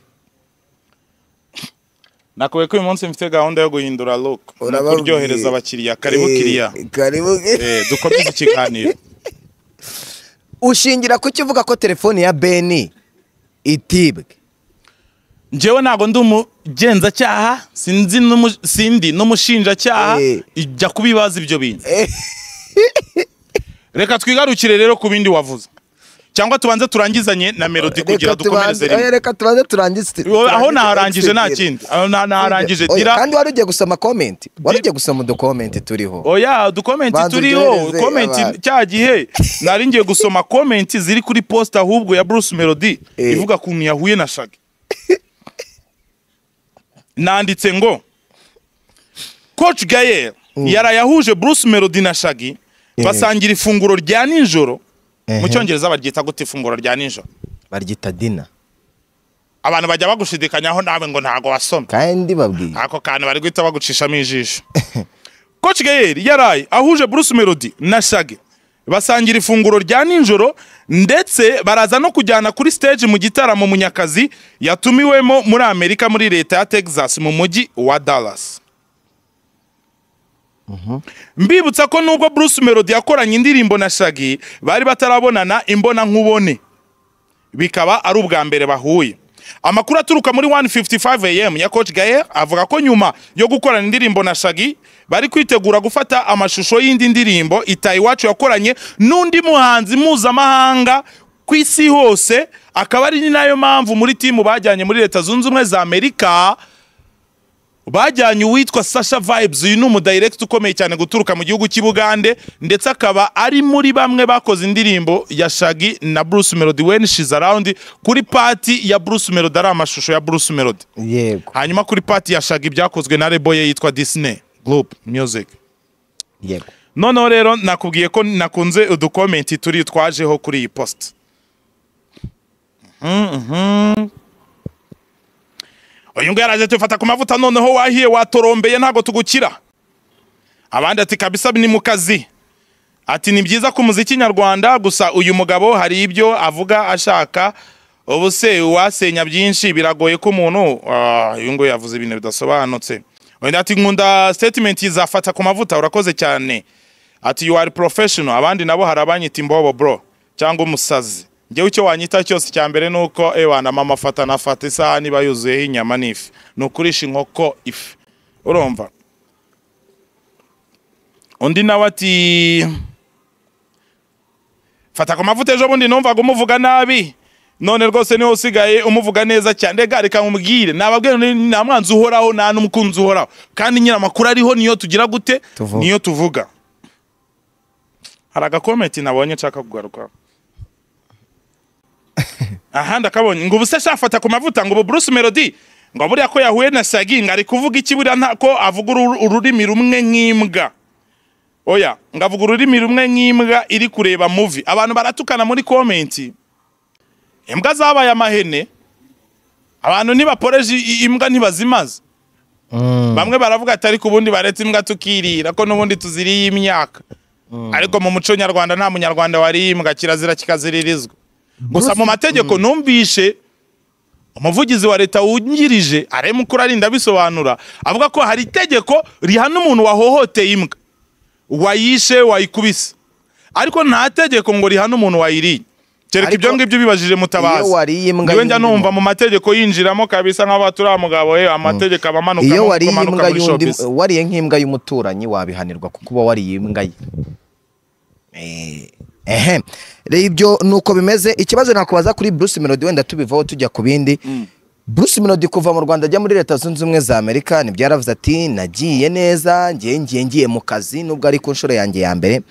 Nakuwe ko uyu munsi mfite gahunda yo guhindura look. Kuryohereza abakiriya. Karibu Eh, kiriya. karibu Eh, dukomeze ikiganiro. (laughs) Ushingira ku cyo uvuga ko telefoni ya beni itibwe njyewe ntabwo ndi umugenzacyaha sindi n'umushinjacyaha Eh. ijya kubibaza ibyo bintu. (laughs) Reka twigarukire rero ku bindi wavuze. Cyangwa tubanze turangizanye na melody kugira dukomereze rimwe. reka tubanze turangize aho naharangije nta kindi. Aho naharangije dira. kandi wari ugiye gusoma comment? Wari ugiye gusoma comment turiho? Oya udukomenti comment turiho. comment cyagihe cya gihe. Nari ngiye gusoma comment ziri kuri post ahubwo ya Bruce Melody. Eh. ivuga kuntu yahuye na Shaggy. Nanditse ngo Coach Gael yarayahuje Bruce Melody na Shaggy Eh. basangira ifunguro rya nijoro mu cyongereza baryita gute ifunguro rya nijoro? Baryita dina abantu bajya bagushidikanyaho nawe ngo ntago wasomye kandi babwiye. Ako kantu bari guhita bagucishamo ijisho. Coach Gael yaraye ahuje Bruce Melody na Shaggy. Basangira ifunguro rya nijoro ndetse baraza no kujyana kuri stage mu gitaramo Munyakazi yatumiwemo muri Amerika muri leta ya Texas mu mujyi wa Dallas. Mbibutsa ko nubwo Bruce Melody yakoranye indirimbo na Shaggy bari batarabonana imbona nkubone bikaba ari ubwa mbere bahuye. Amakuru aturuka muri 155 am ya coach Gael avuga ko nyuma yo gukorana indirimbo na Shaggy bari kwitegura gufata amashusho y'indi ndirimbo itayi iwacu yakoranye n'undi muhanzi mpuzamahanga ku isi hose. Akaba ari na yo mpamvu muri timu bajyanye muri leta zunze ubumwe za amerika bajyanye uwitwa Sasha Vibes. Uyu ni umudirector ukomeye cyane guturuka mu gihugu cy'i Bugande ndetse akaba ari muri bamwe bakoze indirimbo ya Shaggy na Bruce Melody when she's around kuri party ya Bruce Melody ari amashusho ya Bruce Melody. Yego. Hanyuma kuri party ya Shaggy byakozwe na label ye yitwa Disney Group Music. Yego. Noneho rero nakubwiye ko nakunze udukomenti turi twajeho kuri iyi post. Nguyu yaraje tufata ku mavuta noneho wahiye watorombeye ntabwo tugukira. Abandi ati kabisa ni mu kazi. Ati ni byiza ku muziki nyarwanda gusa uyu mugabo hari ibyo avuga ashaka. Ubu se uwasenya byinshi biragoye ko umuntu Ah, uyu nguyu yavuze ibintu bidasobanutse. Ati nkunda statement izafata ku mavuta urakoze cyane. Ati you are professional. Abandi nabo hari abanyita imbobo bro cyangwa umusazi. Njyewe icyo wanyita cyose cya mbere ni uko ewana mama fata nafata isahani iba yuzuyeho inyama n'ifi. Ni ukurisha inkoko ifi. Urumva? Undi nawe ati fata ku mavuta ejo bundi numvaga umuvuga nabi. None rwose ni we usigaye umuvuga neza cyane. Reka reka nkubwire. Nababwira ni nta mwanzi uhoraho nta n'umukunzi uhoraho. Kandi nyine amakuru ariho niyo tugira gute? Niyo tuvuga. Hari agakomenti nabonye nshaka kugaruka aha ndakabonye. Ngo ubu se shafata ku mavuta ngo ubu Bruce Melody ngo buriya ko yahuye na Shaggy ngo ari kuvuga iki buriya nta ko avuga uru- ururimi rumwe nk'imbwa. Oya ngo avuga ururimi rumwe nk'imbwa iri kureba movie. Abantu baratukana muri komenti imbwa zabaye amahene abantu ntibaporeje imbwa ntibazimaze. Mm. bamwe baravuga ati ariko ubundi baretse imbwa tukirira ko n'ubundi tuziriye imyaka. Ariko mu muco nyarwanda nta munyarwanda wariye imbwa kirazira kikaziririzwa. Gusa mu mategeko numvishe umuvugizi wa leta wungirije arema ukuri arinda abisobanura avuga ko hari itegeko rihana umuntu wahohoteye imbwa. Wayishe wayikubise. Ariko nta tegeko ngo rihana umuntu wayiriye kereka ibyo ngibyo bibajije mutabazi ni we njya numva mu mategeko yinjiramo kabisa nk'aba turiya mugabo we amategeko aba amanuka iyo wariye imbwa y'undi wariye nk'imbwa y'umuturanyi wabihanirwa kuko uba wariye imbwa ye. Eh, ehe. Ibyo ni uko bimeze ikibazo nakubaza kuri Bruce Melody wenda tubivaho tujya ku bindi. Bruce Melody kuva mu Rwanda ajya muri leta zunze ubumwe za Amerika ni byo yaravuze ati nagiye neza ngiye ngiye ngiye mu kazi nubwo ari ku nshuro yanjye ya mbere.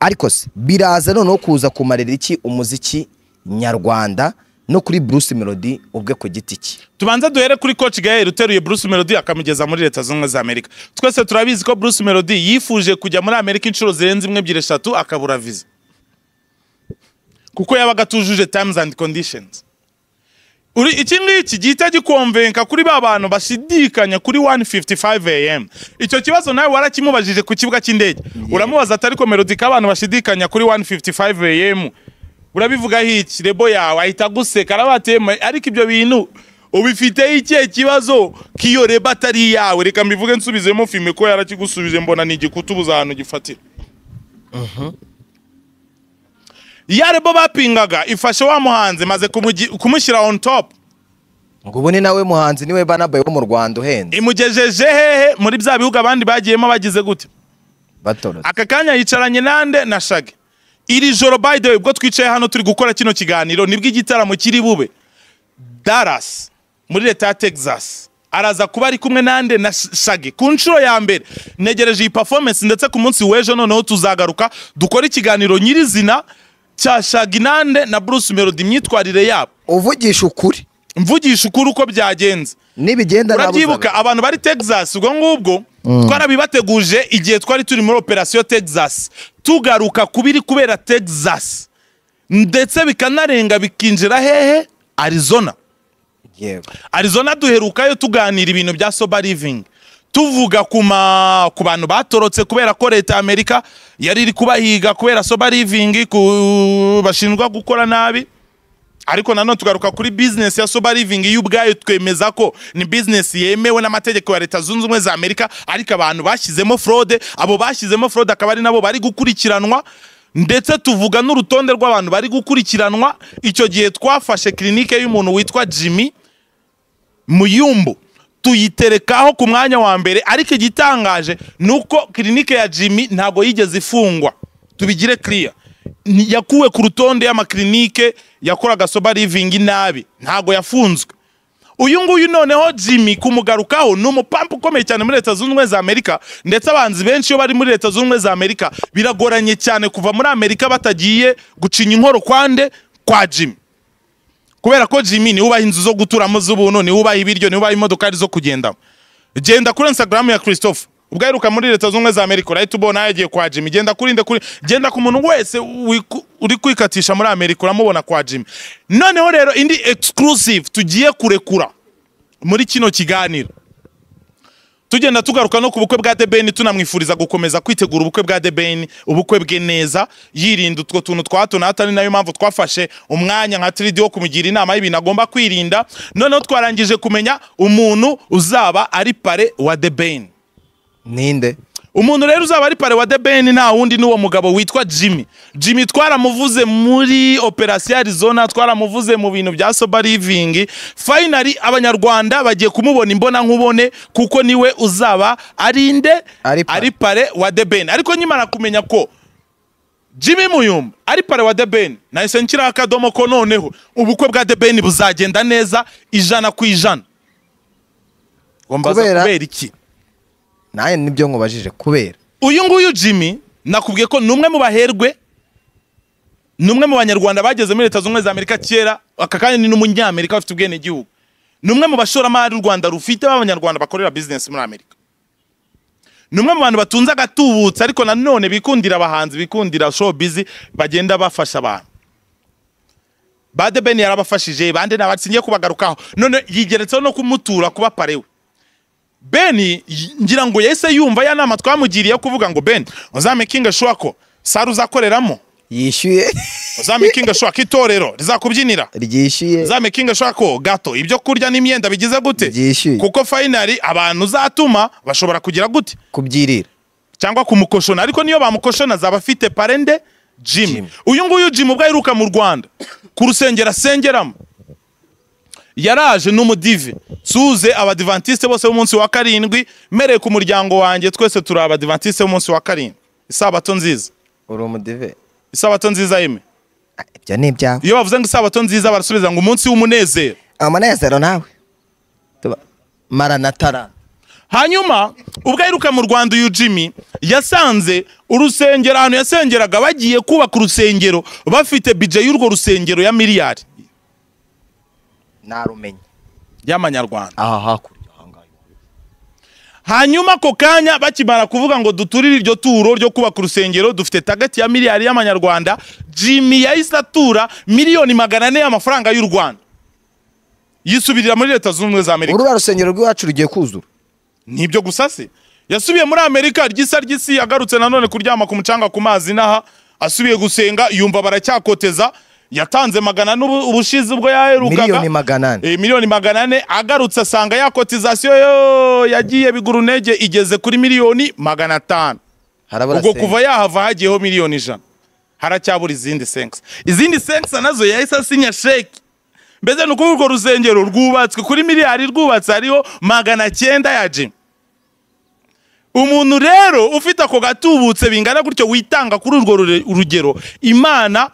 Ariko se biraza noneho kuza kumarira iki umuziki nyarwanda no kuri Bruce Melody ubwe ku giti cye. Tubanze duhere kuri coach Gael uteruye Bruce Melody akamugeza muri leta zunze ubumwe za Amerika. Twese turabizi ko Bruce Melody yifuje kujya muri Amerika inshuro zirenze imwe ebyiri eshatu akabura visa. Kuko yabaga atujuje terms and conditions. Uri iki ngiki gihita gikomvenka kuri ba bantu bashidikanya kuri 155 am icyo kibazo nawe warakimubajije ku kibuga cy'indege? Uramubaza atari ko melody k'abantu bashidikanya kuri 155 am urabivugaho iki? Rebo yawe ahita aguseka arabatema ariko ibyo bintu ubifiteho ikihe kibazo k'iyo reba atari yawe reka mbivuge nsubizemo filime ko yarakigusubije mbona ni igikuta ubuze ahantu gifatira ya rebo bapingaga ifashe wa muhanzi maze kumushyira on top. Ngo ubu ni nawe muhanzi ni we banabaye wo mu rwanda uhenze. Imugejeje hehe muri bya bihugu abandi bagiyemo bagize gute? Aka kanya yicaranye nande na shage iri joro by the way ubwo twicaye hano turi gukora kino kiganiro ni bwo igitaramo kiri bube. Dallas muri leta ya Texas araza kuba ari kumwe nande na Sh- shage ku nshuro ya mbere negereje iyi performance ndetse ku munsi w'ejo noneho tuzagaruka dukore ikiganiro nyirizina cya shage nande na Bruce Melody imyitwarire yabo. Uvugisha ukuri. Mvugisha ukuri uko byagenze. Nibigenda urabyibuka abantu bari texas ubwo ngubwo twarabibateguje igihe twari turi muri operasiyo texas. Tugaruka ku biri kubera texas. Ndetse bikanarenga bikinjira hehe? Arizona. Arizona duherukayo tuganira ibintu bya soba living. Tuvuga ku bantu batorotse kubera ko leta ya amerika yari iri kubahiga kubera soba living ku bashinjwa gukora nabi. Ariko nanone tugaruka kuri business ya soba living yo ubwayo twemeza ko ni business yemewe n'amategeko ya leta zunze ubumwe za amerika ariko abantu bashyizemo fraude abo bashyizemo fraude akaba ari nabo bari gukurikiranwa ndetse tuvuga n'urutonde rw'abantu bari gukurikiranwa icyo gihe twafashe kirinike y'umuntu witwa jimmy muyumbu. Tuyiterekaho ku mwanya wa mbere ariko igitangaje ni uko kirinike ya jimmy ntabwo yigeze ifungwa. Tubigire Ni- yakuwe ku rutonde y'amakirinike yakoraga soba living nabi. Ntabwo yafunzwe. Uyu nguyu noneho jimmy kumugarukaho ni umupampu ukomeye cyane muri leta zunze ubumwe za amerika ndetse abanzi benshi iyo bari muri leta zunze ubumwe za amerika biragoranye cyane kuva muri amerika batagiye gucinya inkoro kwande kwa jimmy kubera ko jimmy ni we ubaha inzu zo guturamo z'ubuntu ni we ubaha ibiryo ni we ubaha imodokari zo kugendamo. Genda kuri instagram ya christophe. Ubwo aheruka muri leta zunze ubumwe za amerika urahita ubona yagiye kwa jimmy. Genda kuri nde kuri genda ku muntu wese uri kwikatisha muri amerika uramubona kwa jimmy. Noneho rero indi exclusive tugiye kurekura muri kino kiganiro. Tugenda tugaruka no ku bukwe bwa The Ben tunamwifuriza gukomeza kwitegura ubukwe bwa The Ben ubukwe bwe neza yirinda utwo tuntu twa hato na hato ari na yo mpamvu twafashe umwanya nka 3D wo kumugira inama y'ibintu agomba kwirinda. Noneho twarangije kumenya umuntu uzaba ari pare wa The Ben ninde? Umuntu rero uzaba ari pare wa The Ben nta wundi n'uwo mugabo witwa Jimmy. Jimmy twaramuvuze muri operasiyo Arizona twaramuvuze mu bintu bya soba living. Finally abanyarwanda bagiye kumubona imbona nkubone kuko ni we uzaba ari nde? Ari pare. wa The Ben. Ariko nyimara kumenya ko Jimmy Muyumba ari pare wa The Ben nahise nshyiraho akadomo ko noneho ubukwe bwa The Ben buzagenda neza ijana ku ijana. Kubera iki? Nawe ni byo nkubajije kubera. Uyu nguyu jimmy nakubwiye ko ni umwe mu baherwe ni umwe mu banyarwanda bageze muri leta zunze ubumwe za amerika kera aka kanya ni n'umunyamerika bafite ubwenegihugu. Ni umwe mu bashoramari u rwanda rufite b'abanyarwanda bakorera bizinesi muri amerika. Ni umwe mu bantu batunze agatubutse ariko nanone bikundira abahanzi bikundira showbiz bagenda bafasha abantu. Ba The Ben yarabafashije bande nabatsingiye kubagarukaho. None yigeretseho no kumutura kuba parewe. Ben y- ngira ngo yahise yumva ya nama twamugiriye kuvuga ngo Ben uzamakinga sure ko sare uzakoreramo? Yishyuye. Uzamakinga sure ko itorero rizakubyinira? Ryishyuye. Uzamakinga sure ko gato ibyo kurya n'imyenda bigize gute? Byishyuye. kuko finally abantu uzatuma bashobora kugira gute? Kubyirira. Cyangwa kumukoshona ariko niyo bamukoshona zaba afite parende? Jim Jim. uyu nguyu Jim ubwo aheruka mu Rwanda. Ku rusengero asengeramo. Yaraje n'umudive suze abadivantisite bose b'umunsi wa karindwi mereye ku muryango wanjye twese turi abadivantisite b'umunsi wa karindwi. Isabato nziza. Uri umudive isabato nziza yeme Ah, ibyo ni ibyawe iyo bavuze ngo isabato nziza barasubiza ngo umunsi w'umunezero. Amanezero nawe. Tuba- maranatara hanyuma ubwo aheruka mu rwanda uyu jimmy yasanze urusengero ahantu yasengeraga bagiye kubaka urusengero bafite bije y'urwo rusengero ya miliyari. Narumenye y'amanyarwanda aha hakurya. Hanyuma ako kanya bakimara kuvuga ngo duturire iryo turo ryo kubaka urusengero dufite tageti ya miliyari y'amanyarwanda jimmy yahise atura miliyoni magana ane y'amafaranga y'u rwanda. Yisubirira muri leta zunze ubumwe za amerika. Urura rusengero rw'iwacu rugiye kuzura? Nibyo gusa se. Yasubiye muri amerika ryisa ry'isi agarutse nanone kuryama ku mucanga ku mazi n'aha asubiye gusenga yumva baracyakoteza yatanze magana n'ubu- ubushize ubwo yaherukaga. Miliyoni magana ane. Eh, miliyoni magana ane agarutse asanga ya kotizasiyo yo yagiye bigura intege igeze kuri miliyoni magana atanu. Ubwo kuva yahava hagiyeho miliyoni ijana. Haracyabura izindi senkisa izindi senkisa na zo yahise asinya sheki. Mbese ni ukuvuga urwo rusengero rwubatswe. Kuri miliyari rwubatse hariho magana cyenda ya jimi umuntu rero ufite ako gatubutse bingana gutyo witanga kuri urwo urugero imana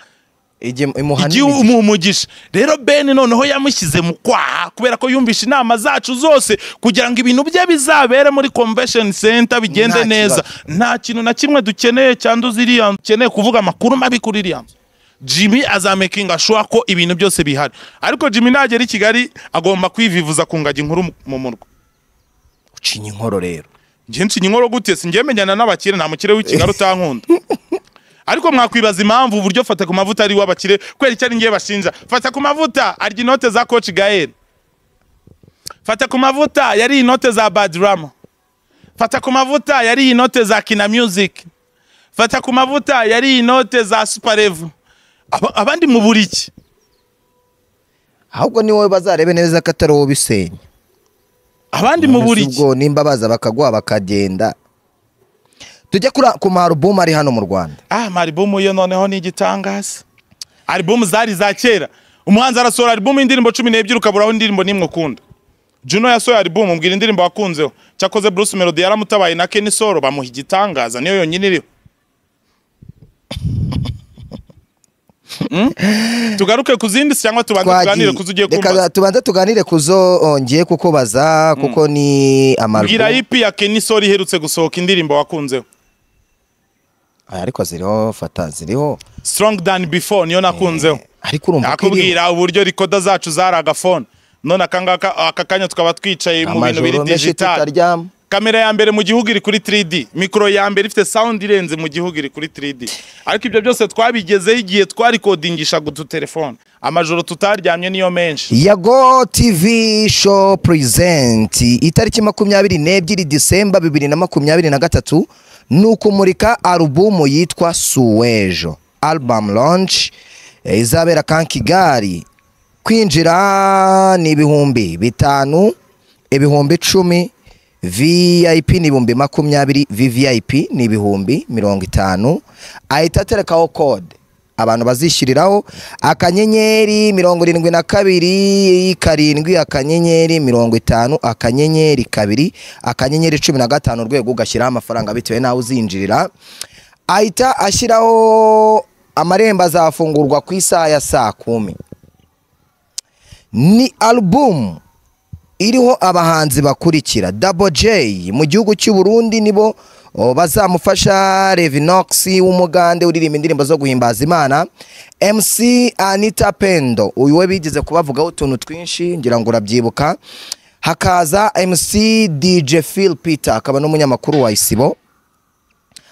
igihe umuha umugisha. Rero beni noneho yamushyize mu kwaha kubera ko yumvishe inama zacu zose kugira ngo ibintu bye bizabere muri convention center bigende neza. Nta kintu na kimwe dukeneye cyanduza iriya nzu dukeneye kuvuga amakuru mabi kuri iriya. Nzu jimmy azamakinga sure ko ibintu byose bihari. Ariko jimmy nagera i kigali agomba kwivivuza ku ngagi nkuru mu- mu murwa. Ucinya inkoro rero. Njye nshinya inkoro gute? Sinjye menyana n'abakire nta mukire w'i kigali (laughs) utankunda. Ariko mwakwibaza impamvu uburyo fata ku mavuta ari w'abakire kubera icyo ari ngiye bashinja. Fata ku mavuta arya inote za coach gael. Fata ku mavuta yari inote za badrama fata ku mavuta yari inote za kina music. Fata ku mavuta yari inote za Aba- abandi mu buriki ahubwo ni wowe bazarebe neza ko atari wowe ubisenya. Abandi mu buriki ubwo nimba baza bakaguha bakagenda. Tujye kuri ku marubumu ari hano mu rwanda. Ah maribumu yo noneho ni igitangaza. Alibumu zari za kera. Umuhanzi arasohora alibumu y'indirimbo cumi n'ebyiri ukaburaho indirimbo n'imwe ukunda. Juno yasohoye alibumu mbwira indirimbo wakunzeho. Cyakoze bruce melody yaramutabaye na kenny solo bamuha igitangaza. Niyo yonyine iriho. (laughs) Mm? tugaruke ku zindi cyangwa tubanze tuganire ku zo ugiye kumbaza tubanze tuganire ku zo oh, ngiye kukubaza kuko ni mbwira amarubumu ipi ya kenny solo iherutse gusohoka indirimbo wakunzeho. Ariko ziriho fata ziriho. Strong than before niyo nakunzeho. Ariko urumva akubwira uburyo rikoda zacu zari agafone. None akangaka aka kanya tukaba twicaye mu bintu biri digital. kamera ya mbere mu gihugu iri kuri 3D mikoro ya mbere ifite sound irenze mu gihugu iri kuri 3D ariko ibyo byose twabigezeho igihe twarikodingishaga gutu telefone amajoro tutaryamye niyo menshi. Yago tv show present itariki makumyabiri n'ebyiri disemba bibiri na makumyabiri na gatatu ni ukumurika alubumu yitwa suwejo. Album launch eh, izabera kankigali kwinjira ni ibihumbi bitanu ibihumbi icumi vip ni ibihumbi makumyabiri vvip ni ibihumbi mirongo itanu. Ahita aterekaho kode abantu bazishyiriraho akanyenyeri mirongo irindwi na kabiri karindwi akanyenyeri mirongo itanu akanyenyeri kabiri akanyenyeri cumi na gatanu urwego ugashyiraho amafaranga bitewe n'aho uzinjirira. Ahita ashyiraho amarembo azafungurwa ku isaha ya saa kumi. Ni alubumu iriho abahanzi bakurikira Double J mu gihugu cy'u Burundi nibo bazamufasha Revinox w'umugande uririmba indirimbo zo guhimbaza Imana. MC Anita Pendo uyu we bigeze kubavugaho utuntu twinshi ngira ngo urabyibuka. Hakaza MC DJ Phil Peter akaba n'umunyamakuru wa Isibo.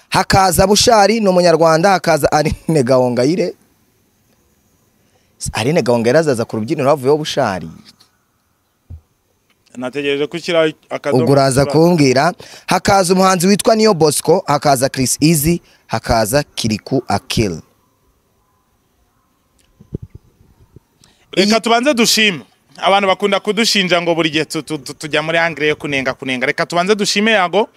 Hakaza Bushari ni umunyarwanda hakaza Aline Gahongayire. Aline Gahongayire azaza ku rubyiniro havuyeho Bushari. Nategereje ko ushyiraho akadomo ubwo uraza kumbwira hakaza umuhanzi witwa niyo bosco hakaza Chris Easy hakaza kiriku akil. Reka tubanze dushime. Abantu bakunda kudushinja ngo buri gihe tu- tu- tu- tujya muri angire yo kunenga kunenga. Reka tubanze dushime yago.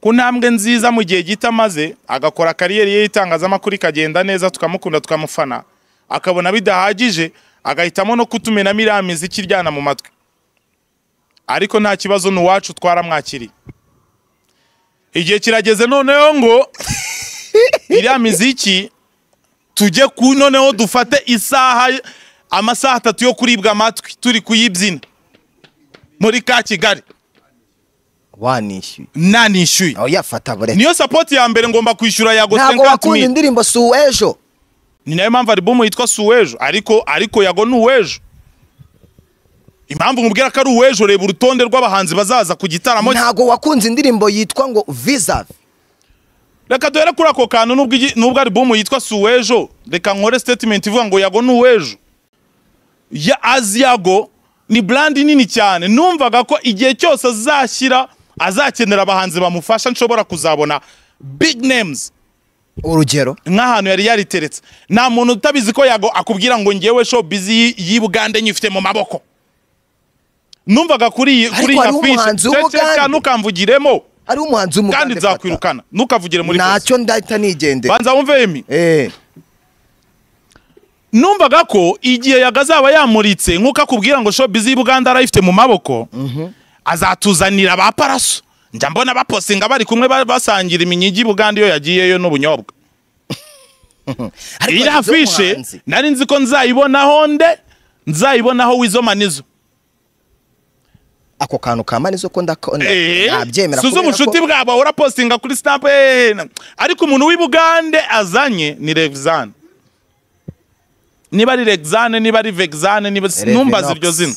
Ku ntambwe nziza mu gihe gito amaze agakora kariyeri ye y'itangazamakuru ikagenda neza tukamukunda tukamufana. Akabona bidahagije agahitamo no kutumenamo iriya miziki iryana mu matwi. Ariko nta kibazo ni uwacu twaramwakiriye. Igihe kirageze noneho ngo (laughs) iriya miziki tujye ku noneho dufate isaha amasaha atatu yo kuribwa amatwi turi kuyibyina. Muri ka kigali. Wanishyuye. Nanishyuye. Aho yafata bure niyo sapoti ya mbere ngomba kwishyura yago ntabwo wakunda indirimbo si uw'ejo ni na yo mpamvu alibumu yitwa suwejo ariko ariko yago ni uwejo impamvu nkubwira ko ari uw'ejo reba urutonde rw'abahanzi bazaza ku gitaramo. Ntago wakunze indirimbo yitwa ngo visa reka duhere kuri ako kantu nubwo alubumu yitwa si uw'ejo reka nkore statement ivuga ngo yago ni uw'ejo. Ya azi yago ni brand nini cyane. Numvaga ko igihe cyose azashyira azakenera abahanzi bamufasha nshobora kuzabona big names. Urugero? Nk'ahantu yari yariteretse. Nta muntu utabizi ko yago akubwira ngo ngewe showbiz y'i- y'i Bugande nyifite mu maboko. Numvaga kuri kuri w'Umugande. cyane ntukamvugiremo hariho umuhanzi kandi w'umugande papa. nzakwirukana. Ntukavugire muri ntacyo ndahita nigendera banza wumve emi Eh, numvaga ko igihe yagazaba yamuritse nk'uko akubwira ngo showbiz y'i Buganda arayifite mu maboko azatuzanira ba paraso. Njya mbona bapostinga bari kumwe ba- basangira iminyigi i Buganda iyo yagiyeyo n'ubunyobwa. (laughs) Iyi afishe nari nzi ko nzayibonaho nde? Nzayibonaho wizo manizo ako kantu ka manizo ko ndako- Eh, kubera ubucuti bwabo urapostinga kuri snap eh, ariko umuntu w'i Bugande azanye ni Revzan niba ari Rexane niba ari Vexane niba numbaza iryo zina.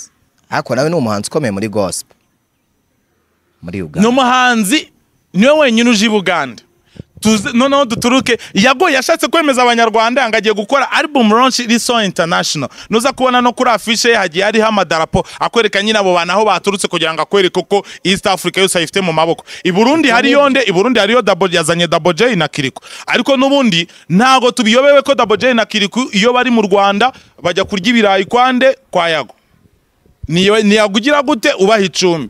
Ariko nawe ni umuhanzi ukomeye muri gospel. Muri ni uganda umuhanzi ni we wenyine uje i Bugande. Noneho duturuke. Yago yashatse kwemeza abanyarwanda ngo agiye gukora album launch iri so international. Nuza kubona no kuri afishe ye hagiye hariho amadarapo akwereka nyine abo bantu aho baturutse kugira ngo akwereke ko East Africa yose ayifite mu maboko. I Burundi hariyo nde? I Burundi hariyo Double yazanye Double J na Kiriko. Ariko n'ubundi ntago tubiyobewe ko Double J na Kiriko iyo bari mu Rwanda bajya kurya ibirayi kwande kwa yago. Niyagugira gute ubaha icumbi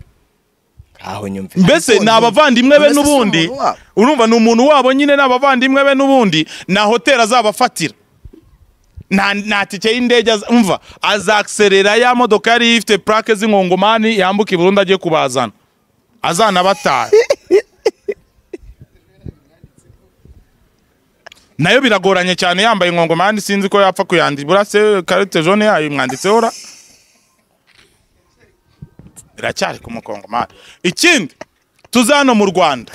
mbese ni abavandimwe be n'ubundi? urumva ni umuntu wabo nyine ni abavandimwe be n'ubundi na hoteli azabafatira. Nta tike y'indege umva azakiserera ya modoka yari ifite plaque z'inkongomani yambuka i Burundi agiye kubazana. Azanabataha na yo biragoranye cyane yambaye inkongomani sinzi ko yapfa kuyandibura se karite jone yayo imwanditseho ra iracyari ku mukongomani ikindi tuza hano mu rwanda.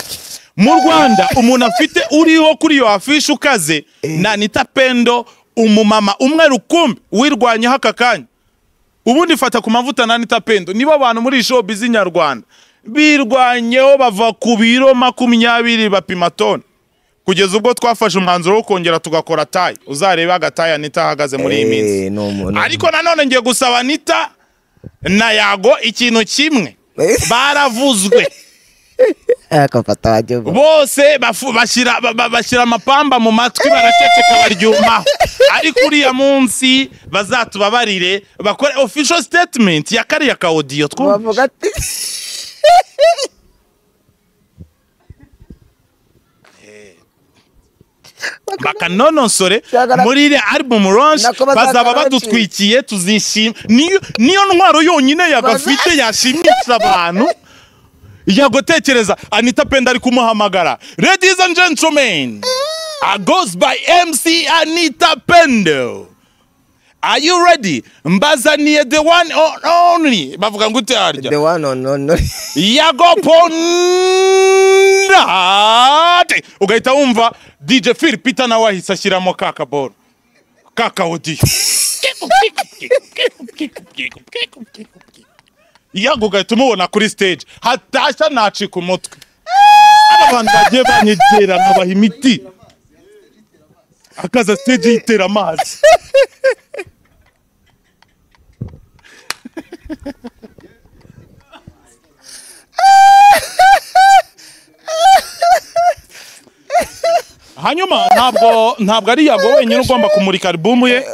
Mu rwanda umuntu afite uriho kuri iyo afishe ukaze nanita pendo umumama umwe rukumbi wirwanyeho aka kanya. Ubundi fata ku mavuta nanita pendo. Nibo abantu muri showbiz nyarwanda. Birwanyeho bava ku biro makumyabiri bapima toni. Kugeza ubwo twafashe umwanzuro wo kongera tugakora tayi uzarebe agatayi anita ahagaze muri iyi minsi. Eh, umuntu ariko nanone ngiye gusaba anita na yago ikintu kimwe. Baravuzwe. (laughs) Akafata wajya bose bashyira ba- ba- bashyira amapamba mu matwi baraceceka baryumaho. (laughs) Ariko uriya munsi bazatubabarire bakore official statement ya kariya ka audio twumva (laughs) bavuga ati bakanonosore muri iriya album launch bazaba badutwikiye tuzishima. Niyo niyo ntwaro yonyine yagafite yashimisha abantu. Yagotekereza anita penda ari kumuhamagara. Ladies and gentlemen goes by mc anita pendo. Are you ready? Mbazaniye the one only. Bavuga ngo ute harya the one on on yagopondate ugahita wumva dj phil peter nawe ahise ashyiramo ka kaboro ka kawodiyo yago ugahita umubona kuri stage. Hatashya nacika umutwe. Aba bantu bagiye banyegera nkabaha imiti. Akaza stage yitera amazi. Hanyuma ntabwo ntabwo ari yago wenyine ugomba kumurika alubumu ye.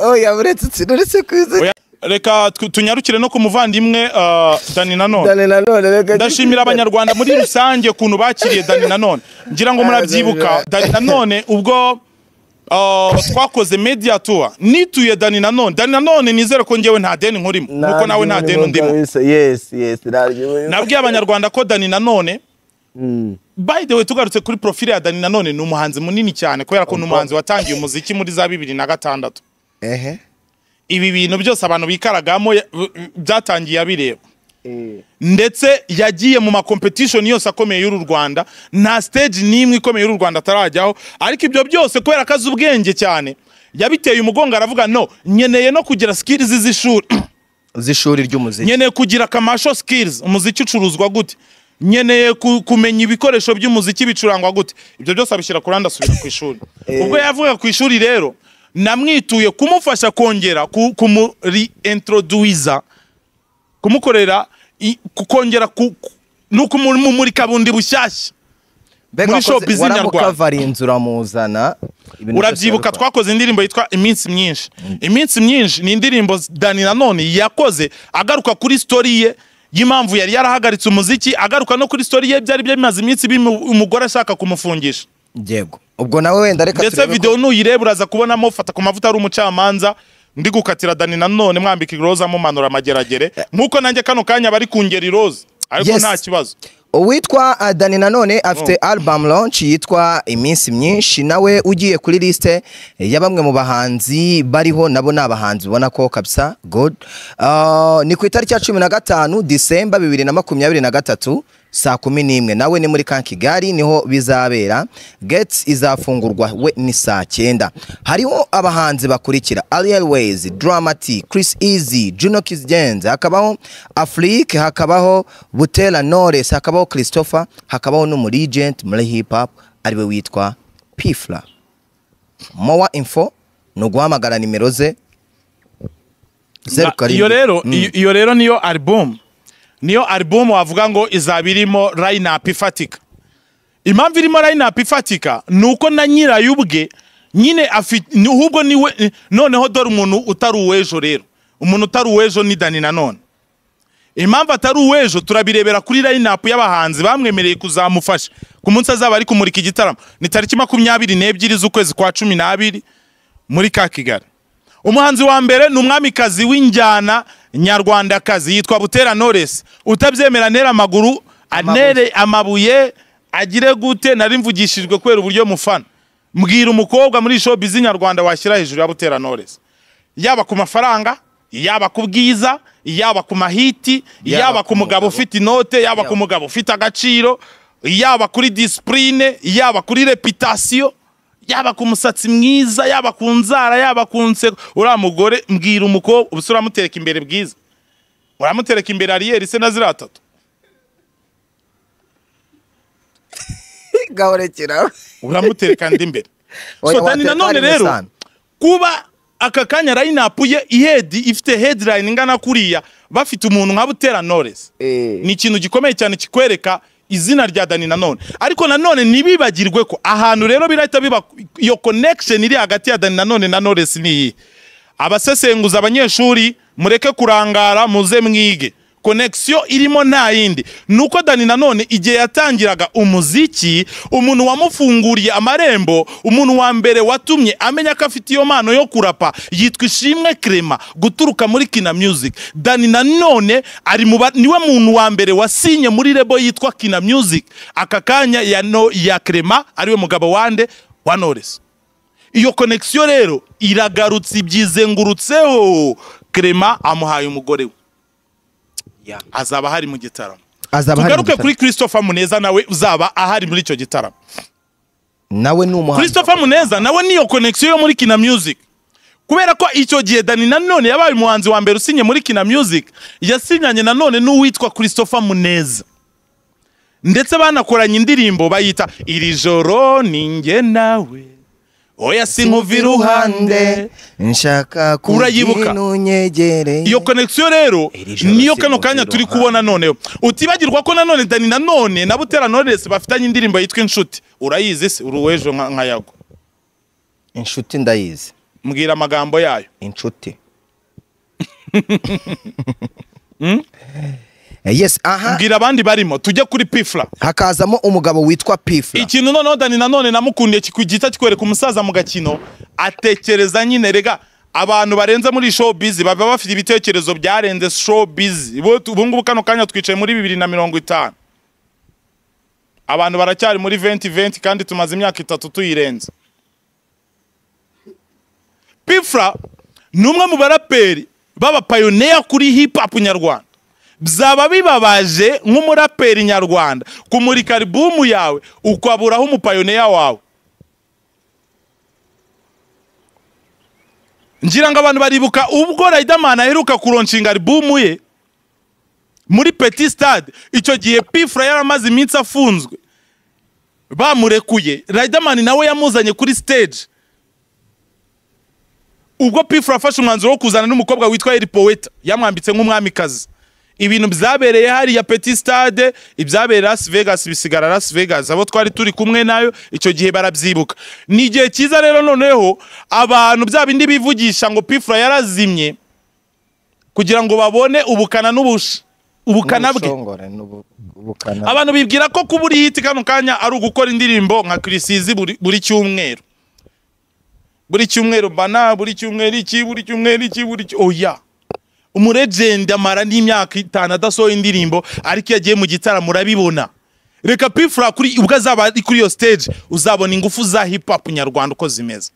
Oya, reka tu- tunyarukire no ku muvandimwe uh, dani nanone. Ndashimira abanyarwanda muri rusange ukuntu bakiriye dani nanone. Ngira ngo murabyibuka dani nanone ubwo twakoze media tour. Nituye dani nanone dani nanone nizere ko ngewe nta deni nkurimo nuko nawe nta deni undimo yes yes naryo nabwiye abanyarwanda ko dani nanone Mm. by the way tugarutse kuri profile ya dani nanone ni umuhanzi munini cyane kubera ko ni umuhanzi watangiye umuziki muri za bibiri na gatandatu. Ehe. Ibi bintu byose abantu bikaragamo ya- byatangiye abireba. Ndetse yagiye mu makompetishoni yose akomeye y'uru Rwanda nta stage n'imwe ikomeye y'uru Rwanda atarajyaho. Ariko ibyo byose kubera ko azi ubwenge cyane yabiteye umugongo aravuga no nkeneye no kugira skills z'ishuri. (clears throat) Z'ishuri ry'umuziki. Nkeneye kugira kamasho skills. Umuziki ucuruzwa gute? Nkeneye ku- kumenya ibikoresho by'umuziki bicurangwa gute? Ibyo byose abishyira ku ruhande asubira ku ishuri. (clears throat) Ubwo yavuga ku ishuri rero namwituye kumufasha kongera ku- kumuriintroduiza kumukorera kongera ku- ku- ni ukumumurika bundi bushyashya muri uramuzana ibintu byose urabyibuka twakoze indirimbo yitwa iminsi myinshi. Iminsi myinshi ni indirimbo dani nanone yakoze agaruka kuri story ye y'impamvu yari yarahagaritse umuziki agaruka no kuri story ye byari bimaze iminsi umugore ashaka kumufungisha. Yego. Ubwo nawe wenda reka ndetse video nuyireba uraza kubonamo fata ku mavuta ari umucamanza. Ndi gukatira dani nanone mwambika iroza mumanura amageragere. Nk'uko nanjye kano kanya bari kungera iroza. Ariko nta kibazo. Uwitwa uh, dani nanone afite album launch yitwa iminsi myinshi. Nawe ugiye kuri liste ya bamwe mu bahanzi bariho nabo ni abahanzi ubona ko kabisa good. Ni ku itariki ya cumi na gatanu disemba bibiri na makumyabiri na gatatu. Saa kumi n'imwe. Nawe ni muri ka kigali ni ho bizabera. Gates izafungurwa we ni saa cyenda. Hariho abahanzi bakurikira. Ariel ways dramati chris easy juno kizgenze hakabaho afrique hakabaho butera knowless hakabaho christopher hakabaho n'umuregent muri hip hop ari we witwa pifla. Mowa info ni uguhamagara nimero ze. Zeru Na- karindwi. iyo rero Mm. iyo- iyo rero niyo album. Niyo album wavuga ngo izaba irimo up ifatika impamvu irimo up ifatika ni uko na nyirayo ubwe nyine afite ahubwo ni we noneho dore umuntu utari uw'ejo rero. Umuntu utari uw'ejo ni dani nanone. Impamvu atari uw'ejo turabirebera kuri up y'abahanzi bamwemereye kuzamufasha. Ku munsi azaba ari kumurika igitaramo. Ni tariki makumyabiri n'ebyiri z'ukwezi kwa cumi n'abiri muri ka kigali umuhanzi wa mbere ni umwamikazi w'injyana nyarwandakazi yitwa butera knowless utabyemera nera amaguru anere amabuye agire gute nari mvugishijwe kubera uburyo mufana. Mbwira umukobwa muri showbiz nyarwanda washyira hejuru ya butera knowless yaba ku mafaranga yaba ku bwiza yaba ku mahiti Yaba ku mugabo ufite inote yaba ku mugabo ufite agaciro yaba kuri disipurine yaba kuri reputasiyo yaba ku musatsi mwiza yaba ku nzara yaba ku nseko. Uriya mugore mbwira umukobwa ubusa uramutereka imbere bwiza. Uramutereka imbere ariyeri se na ziriya tatu? (laughs) Gahorekera uramutereka ndi imbere (laughs) Oya, so dani watereka nanone rero kuba aka kanya line-up ye ihedi ifite headline ingana kuriya bafite umuntu nka butera knowless Eh. ni ikintu gikomeye cyane kikwereka izina rya dani nanone. Ariko nanone ntibibagirwe ko ahantu rero birahita biba iyo connection iri hagati ya dani nanone na knowless ni iyi abasesenguza abanyeshuri mureke kurangara muze mwige. Connection irimo nta yindi. Nuko dani nanone igihe yatangiraga umuziki umuntu wamufunguriye amarembo umuntu wa mbere watumye amenya ko afite iyo mpano yo kurapa yitwa ishimwe Clement guturuka muri kina music. Dani nanone ari ni we muntu wa mbere wasinye muri rebo yitwa kina music. Aka kanya ya, Clement ari we mugabo wande wa Knowless. Iyo connection rero iragarutse ibyizengurutseho. Clement amuhaye umugore we. Azaba ahari mu gitaramo. Tugaruke kuri Christopher Muneza nawe uzaba ahari muri icyo gitaramo. Nawe ni umuhanzi. Christopher Muneza nawe niyo connection yo muri Kina Music. Kubera ko icyo gihe Dani nanone yabaye umuhanzi wa mbere usinye muri Kina Music yasinyanye nanone n'uwitwa Christopher Muneza. Ndetse banakoranye indirimbo bayita iri joro ninjye nawe. Oya sinkuva iruhande nshaka Urayibuka? iyo connection rero niyo kano kanya turi kubona noneho. Utibagirwa ko nanone Dani nanone na Butera Knowless bafitanye indirimbo yitwa inshuti. Urayizi se? Uri uw'ejo nka yago inshuti ndayizi. Mbwira amagambo yayo. Inshuti. Eh, (laughs) yes aha. Mbwira abandi barimo tujye kuri pifla. Hakazamo umugabo witwa pifla. Ikintu noneho dani nanone namukundiye kikugita kikwereka umusaza mu gakino atekereza nyine rega abantu barenze muri showbiz baba bafite ibitekerezo byarenze showbiz ubu ngubu kano kanya twicaye muri bibiri na mirongo itanu. Abantu baracyari muri venti venti kandi tumaze imyaka itatu tuyirenze. Pifla ni umwe mu baraperi b'abapayoneya kuri hip hop nyarwanda. Byaba bibabaje nk'umuraperi nyarwanda. Kumurika albumu yawe ukaburaho umupayoneya wawe. Ngira ngo abantu baribuka ubwo Riderman aheruka kuronshinga albumu ye muri Petit Stade icyo gihe Pfla yaramaze iminsi afunzwe. Bamurekuye. Riderman nawe yamuzanye kuri stage. Ubwo Pfla afashe umwanzuro wo kuzana n'umukobwa witwa Eri Poeta. Yamwambitse nk'umwamikazi. Ibintu byabereye hariya Petit Stade ibyabereye Las Vegas bisigara Las Vegas. Abo twari turi kumwe na yo icyo gihe barabyibuka. Ni igihe cyiza rero noneho abantu bya bindi bivugisha ngo Pfla yarazimye kugira ngo babone ubukana n'ubusha ubukana bwe. Abantu bibwira ko kuba uri hiti kano kanya ari ugukora indirimbo nka kirisizi buri, cyumweru. Buri cyumweru bana buri cyumweru iki buri cyumweru iki buri oya. Umuregende amara n'imyaka itanu adasohoye indirimbo ariko iyo agiye mu gitaramo urabibona. Reka pifura kuri ubwo azaba ari kuri iyo stage uzabona ingufu za hip hop nyarwanda uko zimeze.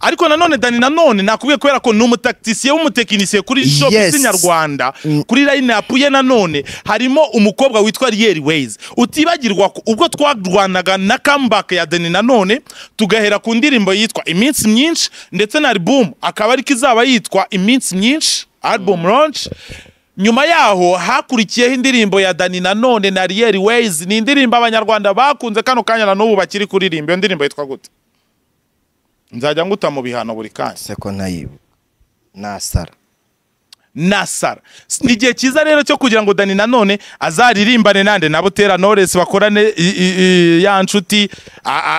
Ariko nanone dani nanone nakubwiye kubera ko ni umutakitisiye w'umutekinisiye kuri shop Yes. nyarwanda kuri line up ye nanone harimo umukobwa witwa Riel Ways utibagirwa ubwo twarwanaga na comeback ya Deni nanone tugahera ku ndirimbo yitwa iminsi myinshi ndetse na album akaba ariko izaba yitwa iminsi myinshi. Album launch. Nyuma yaho hakurikiyeho indirimbo ya Dani nanone na Riel Ways. Ni indirimbo abanyarwanda bakunze kano kanya na n'ubu bakiri kuririmba. Iyo ndirimbo yitwa gute? Nzajya nguta mu bihano buri kanya. Se ko ntayibuka nasara nasara ni igihe cyiza rero cyo kugira ngo dani nanone azaririmbane nande na butera knowless bakorane ya nshuti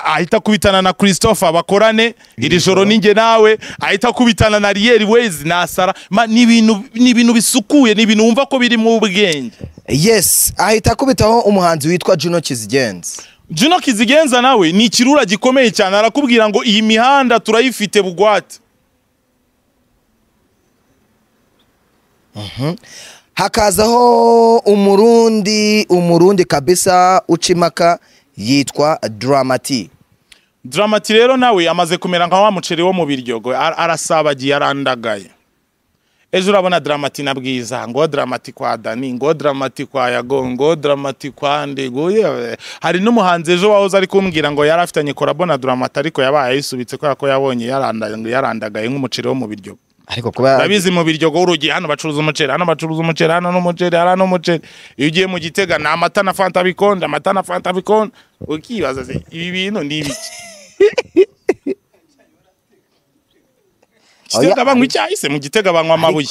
ahita akubitana na christopher bakorane iri joro ninjye nawe ahita akubitana na riel ways nasara Ma- ni ibintu bisukuye ni ibintu wumva ko biri mu bwenge. Yes ahita akubitaho umuhanzi witwa Juno Kizigenza. Juno Kizigenza nawe ni ikirura gikomeye cyane arakubwira ngo iyi mihanda turayifite bugwate. Hakazaho umurundi umurundi kabisa uca yitwa Dramati. Dramati rero nawe amaze kumera nka wa muceri wo mu biryogo ar- arasabagiye arandagaye. Ejo urabona Dramati na bwiza ngo Dramati kwa Dani ngo Dramati kwa Yago ngo Dramati kwa Ndego yewe. hari n'umuhanzi ejo wahoze ari kumbwira ngo yari afitanye korabo na Dramati ariko yabaye ayisubitse kubera ko yabonye yaranda- yarandagaye nk'umuceri wo mu biryogo ariko kuba urabizi mu biryogo urugi hano bacuruza umuceri hano bacuruza umuceri hano n'umuceri hano n'umuceri iyo ugiye mu gitega ni amata na fanta bikonje amata na fanta bikonje. Ukibaza se ibi bintu ni ibiki? (laughs) Gitega banywa icyayi se mu gitega banywa amabuye.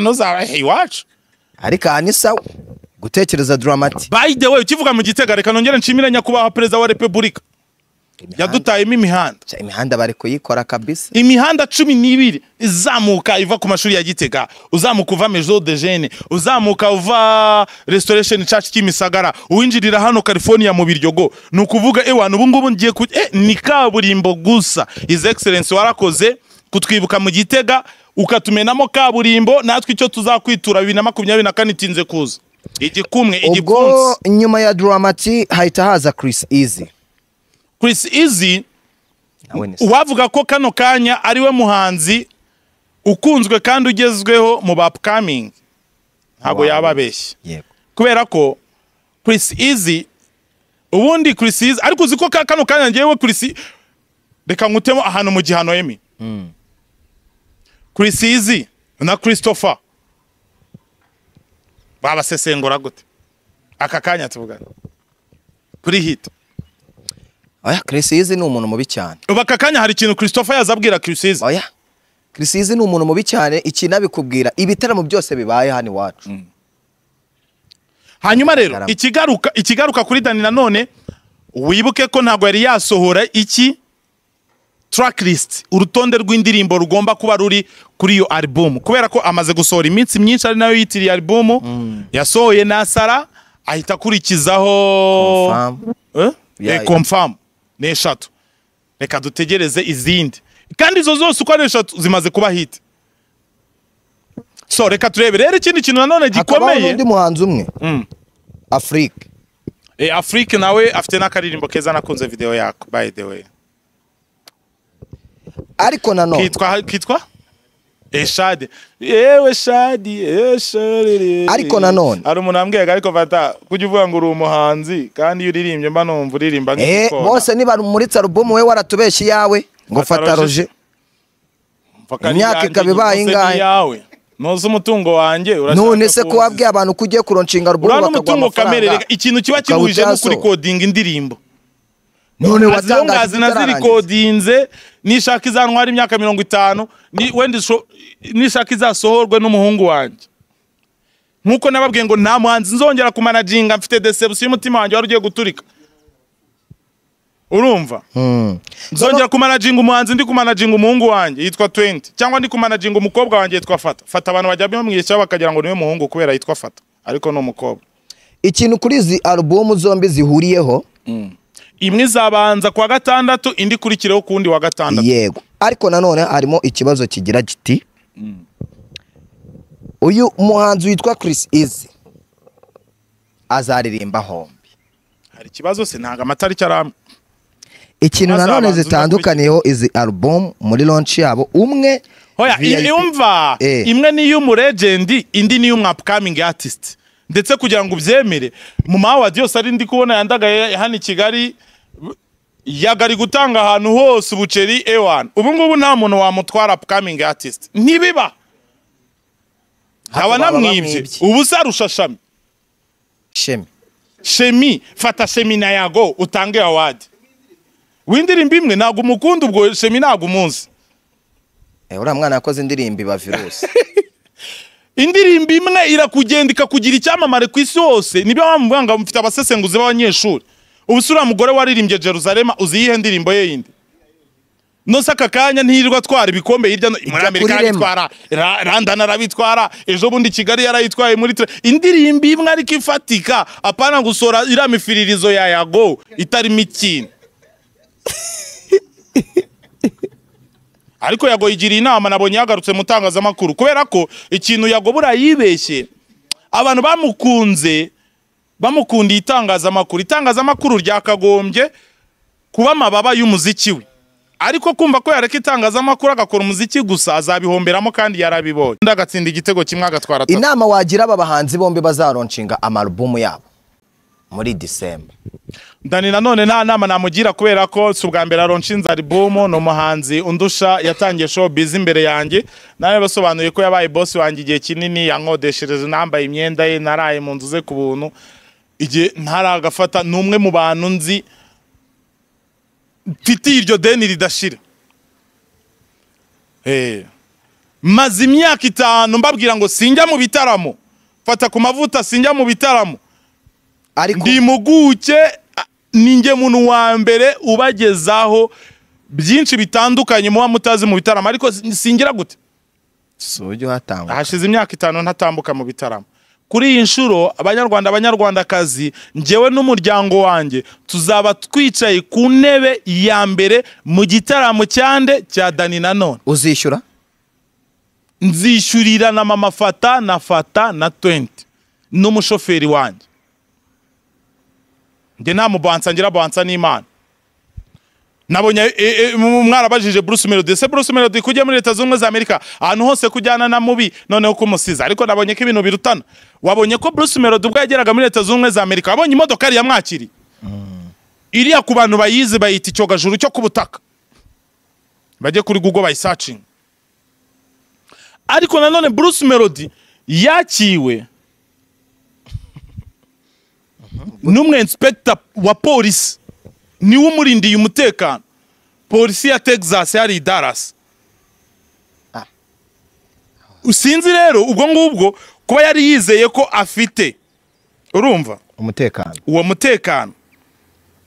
Ntuzaba he iwacu. Ariko aha ni sawa. Gutekereza the way ukivuga mu gitega reka nongere nshimire nyakubahwa perezida wa repubulika. Yadutayemo imihanda Imihanda- bari kuyikora kabisa. Imihanda cumi n'ibiri izamuka iva ku mashuri ya gitega uzamuka uva mejo de jene uzamuka uva restoration church kimisagara uwinjirira hano california mu biryogo. Ni ukuvuga ewana ubu ngubu ngiye ku eh, ni kaburimbo gusa. His excellence warakoze kutwibuka mu gitega ukatumenamo kaburimbo natwe icyo tuzakwitura bibiri na makumyabiri na kane itinze kuza. Igikumwe ubwo igipfunsi nyuma ya Dramati hahita haza Chris Easy chris easy uwavuga ko kano kanya ari we muhanzi ukunzwe kandi ugezweho mu bapkamingi ntabwo Wow. yaba abeshya. Yego. Kubera ko Chris Easy ubundi Chris Easy ariko uzi ko ka- kano kanya ngewe Chris reka nkutemo ahantu mu gihano emi Mm. Chris Easy na Christopher. Babasesengura gute? Aka kanya tuvugana kuri hit oya Easy ni umuntu mubi cyane. Ubu aka kanya hari ikintu Christopher yazabwira Easy oya Easy ni umuntu mubi cyane ikintu abikubwira ibitaramo byose bibaye hano iwacu. Hanyuma rero ikigaruka ikigaruka kuri Dani nanone wibuke ko ntabwo yari yasohora iki? Tracklist urutonde rw'indirimbo rugomba kuba ruri kuri iyo album. Kubera ko amaze gusohora iminsi myinshi ari na yo yitiriye album yasohoye nasara ahita akurikizaho Confirm. Eh? Ya- Eh, confirm ni eshatu reka dutegereze izindi. Kandi izo zose uko ari eshatu zimaze kuba hit. So reka turebe. Rero ikindi kintu nanone hakabaho gikomeye n'undi muhanzi umwe. Mm. Afrique Eh, Afrique nawe afite n'akaririmbo keza nakunze video yako. By the way. Ariko nanone kitwa kitwa? Eshadi. Yewe Shadi Ariko nanone. hari umuntu ambwiye ariko fata kujya uvuga ngo uri umuhanzi kandi iyo uririmbye mba numva uririmba eh nk'igikona bose niba muritse alubumu we waratubeshye iyawe. Ngo Fata roje Imyaka ikaba ibaye ingahe? ni noza umutungo wanjye none se ko wabwiye abantu ko ugiye kuronshinga alubumu bakaguha amafaranga? ikintu kiba kiruhije no utayasohora. kurikodinga indirimbo. None watangaje as nazirikodinze nishaka izantwara imyaka mirongo itanu. Ni- wendi isho- nishaka izasohorwe n'umuhungu wanjye nk'uko nababwiye ngo nta muhanzi nzongera kumanaginga mfite desebusiyo y'umutima wanjye wari ugiye guturika. Urumva? Hmm. nzongera kumanaginga umuhanzi ndi kumanaginga umuhungu wanjye yitwa 20 cyangwa ndi kumanaginga umukobwa wanjye yitwa fata. Fata abantu bajya bamwishyiraho bakagira ngo niwe muhungu kubera yitwa fata. Ariko ni umukobwa. Ikintu kuri izi album zombi zihuriyeho imwe izabanza ku wa gatandatu indi ikurikireho ku wundi wa gatandatu. Yego. Ariko nanone harimo ikibazo kigira kiti uyu muhanzi witwa Chris Easy azaririmba hombi. Hari ikibazo se? Ntabwo amatariki ari amwe ikintu nanone zitandukaniyeho izi alubumu muri launch yabo umwe yumva Eh. imwe ni iy'umuregendi indi ni iy'umwapkamingi artist. Ndetse kugira ngo ubyemere mu mawadi yose ari ndi kubona yandagaye hano i kigali yagari gutanga ahantu hose ubuceri ewan ubu ngubu nta muntu wamutwara upcoming artist. Ntibiba. Baba namwibye. ubu se arusha shami? Shemi. Shemi fata shemi na yago utange awadi w'indirimbo imwe ntabwo umukunda ubwo shemi ntabwo umunsi Eh, uriya mwana yakoze indirimbo iba virusi (laughs) indirimbo imwe irakugenda ikakugira icyamamare ku isi hose. Nibyo bamuvuga ngo mufite abasesenguzi b'abanyeshuri. Ubu se uriya mugore waririmbye Jerusalem uzi iyihe ndirimbo ye yindi? Nose aka kanya ntiyirirwa atwara ibikombe hirya no muri amerika kuri Rema. arabitwara Ra- randana arabitwara ejo bundi kigali yarayitwaye muri indirimbo imwe ariko ifatika. Apana gusora iriya mifiririzo ya yago itarimo ikintu ariko yago yigiriye inama nabonye yagarutse mu itangazamakuru kubera ko ikintu yago buriya yibeshye abantu bamukunze bamukundiye itangazamakuru. Itangazamakuru ryakagombye kuba amababa y'umuziki we. Ariko kumva ko yareka itangazamakuru agakora umuziki gusa azabihomberamo kandi yarabibonye. Agatsinda igitego kimwe agatwara atatu inama wagira aba bahanzi bombi bazaronshinga amalubumu yabo muri disemba Dani nanone nta nama namugira kubera ko si ubwa mbere aronshinze alibumu ni umuhanzi undusha yatangiye showbiz imbere yanjye. Nawe basobanuye ko yabaye boss wanjye igihe kinini yankodeshereje nambaye imyenda ye naraye mu nzu ze ku buntu. Igihe ntaragafata ni umwe mu bantu nzi mfitiye iryo deni ridashira. Eh. maze imyaka itanu mbabwira ngo sinjya mu bitaramo. Fata ku mavuta sinjya mu bitaramo. Ariko ndi impuguke a- ni njye muntu wa mbere ubagezaho byinshi bitandukanye muba mutazi mu bitaramo. Ariko si- singira gute? Si ujya uhatangwa hashize imyaka itanu ntatambuka mu bitaramo. Kuri iyi nshuro abanyarwanda abanyarwandakazi njyewe n'umuryango wanjye tuzaba twicaye ku ntebe ya mbere mu gitaramo cyande cya dani nanone. Uzishyura? Nzishyurira na mama fata na fata na 20 n'umushoferi wanjye. Njye nta mubansa ngira bansa n'imana. Nabonye e, e, mwarabajije Bruce Melody. Se Bruce Melody kujya muri leta z'ubumwe za Amerika ahantu hose kujyana na mubi noneho kumusiza. Ariko nabonye ko ibintu birutana. Wabonye ko Bruce Melody ubwo yageraga muri leta z'ubumwe za Amerika wabonye imodoka yari yamwakiriye. Iriya ku bantu bayizi bayita icyogajuru cyo ku butaka. Bajye kuri Google bayisacinga ariko nanone Bruce Melody yakiwe (laughs) n'umwe inspector wa polisi ni we umurindiye umutekano. Polisi ya Texas yari i Dallas. Ah. sinzi rero ubwo ngubwo kuba yari yizeye ko afite. Urumva? Umutekano. Uwo mutekano.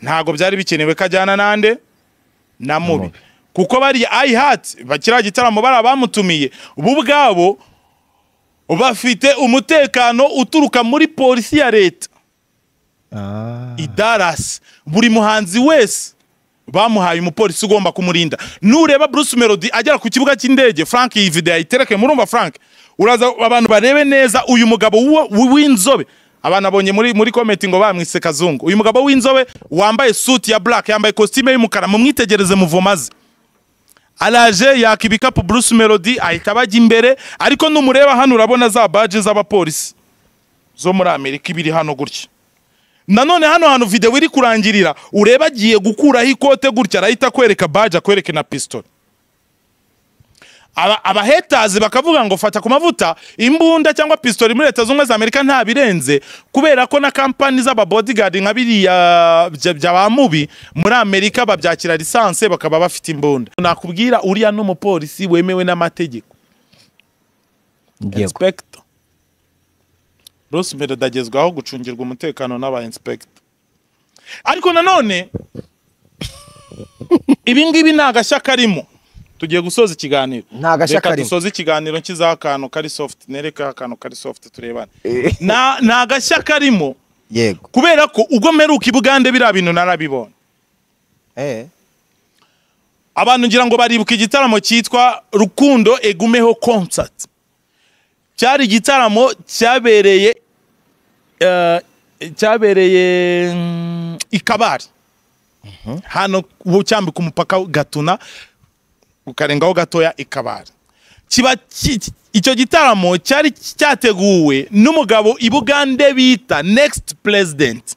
Ntabwo byari bikenewe ko ajyana nande? Na mubi. kuko bariya ayihati bakiriya gitaramo bari abamutumiye bo ubwabo bafite umutekano uturuka muri polisi ya leta. I Dallas. Buri muhanzi wese bamuhaye umupolisi ugomba kumurinda. Nureba Bruce Melody agera ku kibuga cy'indege Frank iyi video yayitereke murumva Frank? Uraza abantu barebe neza uyu mugabo w'inzobe. Abantu abonye muri muri comment ngo bamwise kazungu. Uyu mugabo w'inzobe wambaye suit ya black yambaye costume y'umukara mumwitegereze muvomaze araje yaka ibikapu Bruce Melody ahita bajya imbere ariko numureba hano urabona za badge z'abapolisi. Zo muri Amerika ibiri hano gutya. Nanone hano hantu video iri kurangirira. Ureba agiye gukuraho ikote gutya arahita akwereka badge akwereke na pistol. Aba- abahetazi bakavuga ngo fata ku mavuta imbunda cyangwa pistori muri leta z'ubumwe za amerika nta birenze. Kubera ko na kampani z'ababodigadi nka biriya bya ba mubi muri amerika babyakira lisanse bakaba bafite imbunda. Nakubwira uriya n'umupolisi wemewe n'amategeko. Inspector Bruce Melody agezwaho gucungirwa umutekano n'aba inspector ariko nanone ibi ngibi ni agashya karimo. Tugiye gusoza ikiganiro. Nta gashya Reka karimo. dusoze ikiganiro nshyizeho akantu kari soft nereka akantu kari soft turebane. Na- ni agashya karimo. Yego. Kubera ko ubwo mperuka i bugande biriya bintu narabibonye. Eh. Abantu ngira ngo baribuka igitaramo cyitwa rukundo egumeho concert. Cyari igitaramo cyabereye eh, cyabereye mm, i kabari. Hano ubu cyambika umupaka gatuna ukarengaho gatoya i kabari. Kiba ki- ki- icyo gitaramo cyari cyateguwe n'umugabo i bugande bita next president.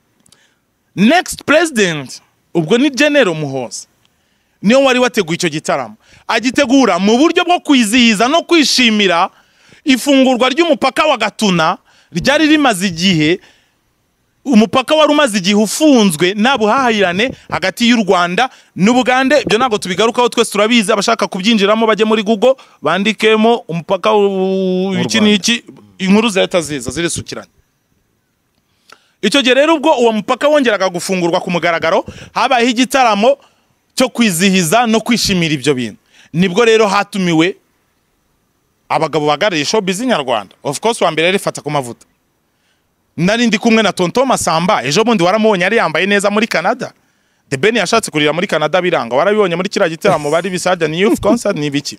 Next president ubwo ni genero muhoza. Niyo wari wateguye icyo gitaramo. Agitegura mu buryo bwo kwizihiza no kwishimira ifungurwa ry'umupaka wa gatuna ryari rimaze igihe umupaka wari umaze igihe ufunzwe nta buhahirane hagati y'u rwanda n'ubugande. Ibyo ntabwo tubigarukaho twese turabizi. Abashaka kubyinjiramo bajye muri google bandikemo umupaka iki n'iki inkuru zihita ziza zirisukiranye. Icyo gihe rero ubwo uwo mupaka wongeraga gufungurwa ku mugaragaro habayeho igitaramo cyo kwizihiza no kwishimira ibyo bintu. Nibwo rero hatumiwe abagabo bahagarariye showbiz nyarwanda. Of course wa mbere yari fata ku mavuta. Nari ndi kumwe na tonto masamba. Ejo bundi waramubonye yari yambaye neza muri canada. The ben yashatse kurira muri canada biranga. Warabibonye muri kiriya gitaramo bari bisajya ni youth concert ni ibiki?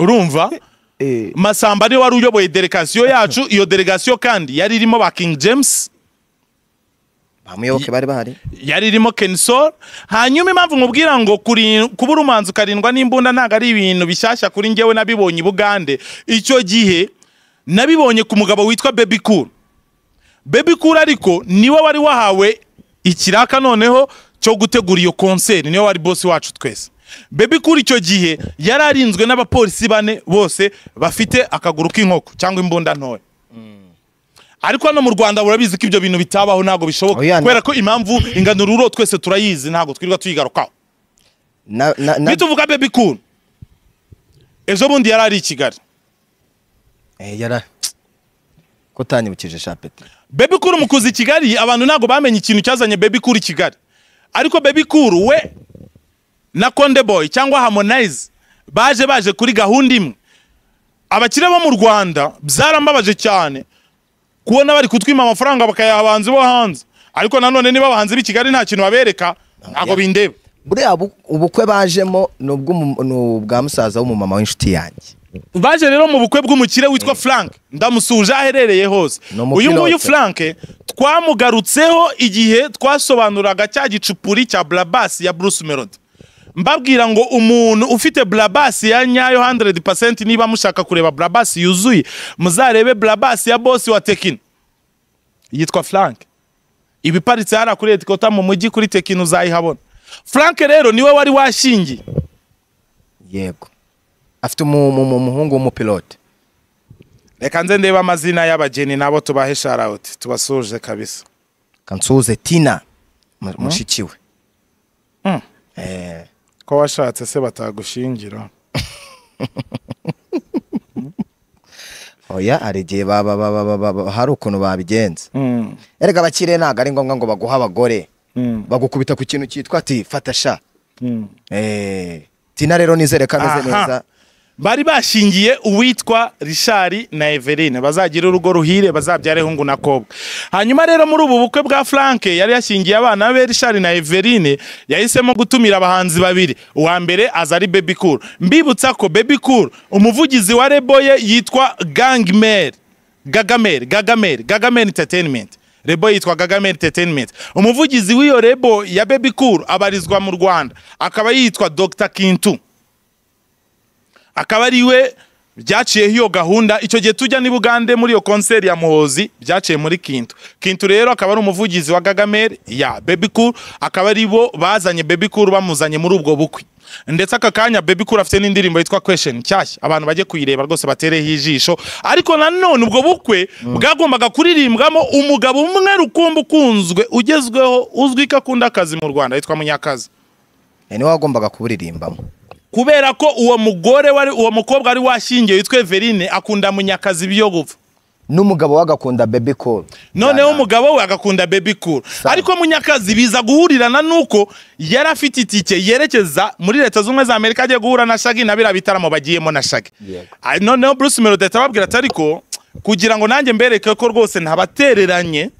Urumva? Eh. Masamba ni we wari uyoboye delegasiyo yacu. Iyo delegasiyo kandi yari irimo ba king james. Bamuyoboke bari bahari. yari irimo Kensol hanyuma impamvu nkubwira ngo kuri- kuba urumanza ukarindwa n'imbunda ntabwo ari ibintu bishyashya kuri njyewe nabibonye i bugande. Icyo gihe nabibonye ku mugabo witwa baby cool. Baby cool ariko ni we wari wahawe ikiraka noneho cyo gutegura iyo konseri ni we wari bosi wacu twese. Baby cool icyo gihe yari arinzwe n'abapolisi bane bose bafite akaguru k'inkoko cyangwa imbunda ntoya. Ariko hano mu rwanda urabizi ko ibyo bintu bitabaho ntabwo bishoboka. Na- kubera ko impamvu inganururo twese turayizi ntabwo twirirwa tuyigarukaho. Nituvuga baby cool ejo bundi yari ari i kigali. Eh yara ko utanyibukije shapeti baby cool mu kuza i kigali abantu ntabwo bamenye ikintu cyazanye baby cool i kigali. Ariko baby cool we na konde boy cyangwa harmonize baje baje kuri gahunda imwe. Abakire bo mu rwanda byarambabaje cyane. Kubona bari kutwima amafaranga bakayaha abahanzi bo hanze. Ariko nanone niba abahanzi b'i kigali nta kintu babereka ntabwo bindeba. Buriya bu- ubukwe bajemo ni ubwa musaza w'umumama w'inshuti yanjye. Baje rero mu bukwe bw'umukire witwa frank. Ndamusuje aho aherereye hose. Uyu nguyu frank twamugarutseho igihe twasobanuraga cya gicupuri cya blabasi ya bruce melody. Mbabwira ngo umuntu ufite blabasi ya nyayo 100% niba mushaka kureba blabasi yuzuye muzarebe blabasi ya bosi wa tekino yitwa frank. Ibiparitse hariya kuri etikota mu mujyi kuri tekino uzayihabona. Frank rero ni we wari washingiye. Yego. Afite umu- umu- umu- umuhungu w'umupilote reka nze ndebe amazina y'abageni nabo tubahe sharawuti tubasuje kabisa. Kansuze tina mu- ko washatse se batagushingira? (laughs) Oya hari igihe hari ukuntu babigenza. Mm, erega abakire ntabwo ari ngombwa ngo baguhe abagore. Mm, bagukubita ku kintu cyitwa ati fata sha. Mm. eh tina rero nizere ko ameze neza. Bari bashingiye uwitwa rishari na everine bazagira urugo ruhire bazabyare hungu na kobwa. Hanyuma rero muri ubu bukwe bwa frank yari yashingiye abana be rishari na everine yahisemo gutumira abahanzi babiri. Uwa mbere aza ari baby cool. Mbibutsa ko baby cool umuvugizi wa rebo ye yitwa gangmer gagamer gagamer gagamer entertainment. Rebo yitwa gagamer entertainment. Umuvugizi w'iyo rebo ya baby cool abarizwa mu rwanda. Akaba yitwa dr. Kintu. Akaba ari we byaciyeho iyo gahunda. Icyo gihe tujya ni bugande muri iyo konseri ya muhozi byaciye muri kintu. Kintu rero akaba ari umuvugizi wa gagamere ya cool akaba ari bo bazanye cool bamuzanye muri ubwo bukwe. Ndetse aka kanya cool afite n'indirimbo yitwa question nshyashya. Abantu bajye kuyireba rwose batereho ijisho. Ariko nanone ubwo bukwe bwagombaga kuririmbwamo umugabo umwe rukumbi ukunzwe ugezweho uzwi ko akunda akazi mu rwanda yitwa munyakazi. Niwe wagombaga kuburirimbamo. Kubera ko uwo mugore wari uwo mukobwa wari washyingiwe witwa Everine akunda munyakazi gupfa n'umugabo we agakunda baby call noneho umugabo we agakunda baby cool. Ariko munyakazi biza guhurirana nuko yari afite itike yerekeza muri leta z'ubumwe za amerika agiye guhura na shagi na biriya bitaramo bagiyemo na shagi noneho bruce melody ahita ababwira ati ariko kugira ngo nanjye mbereke ko rwose ntabatereranye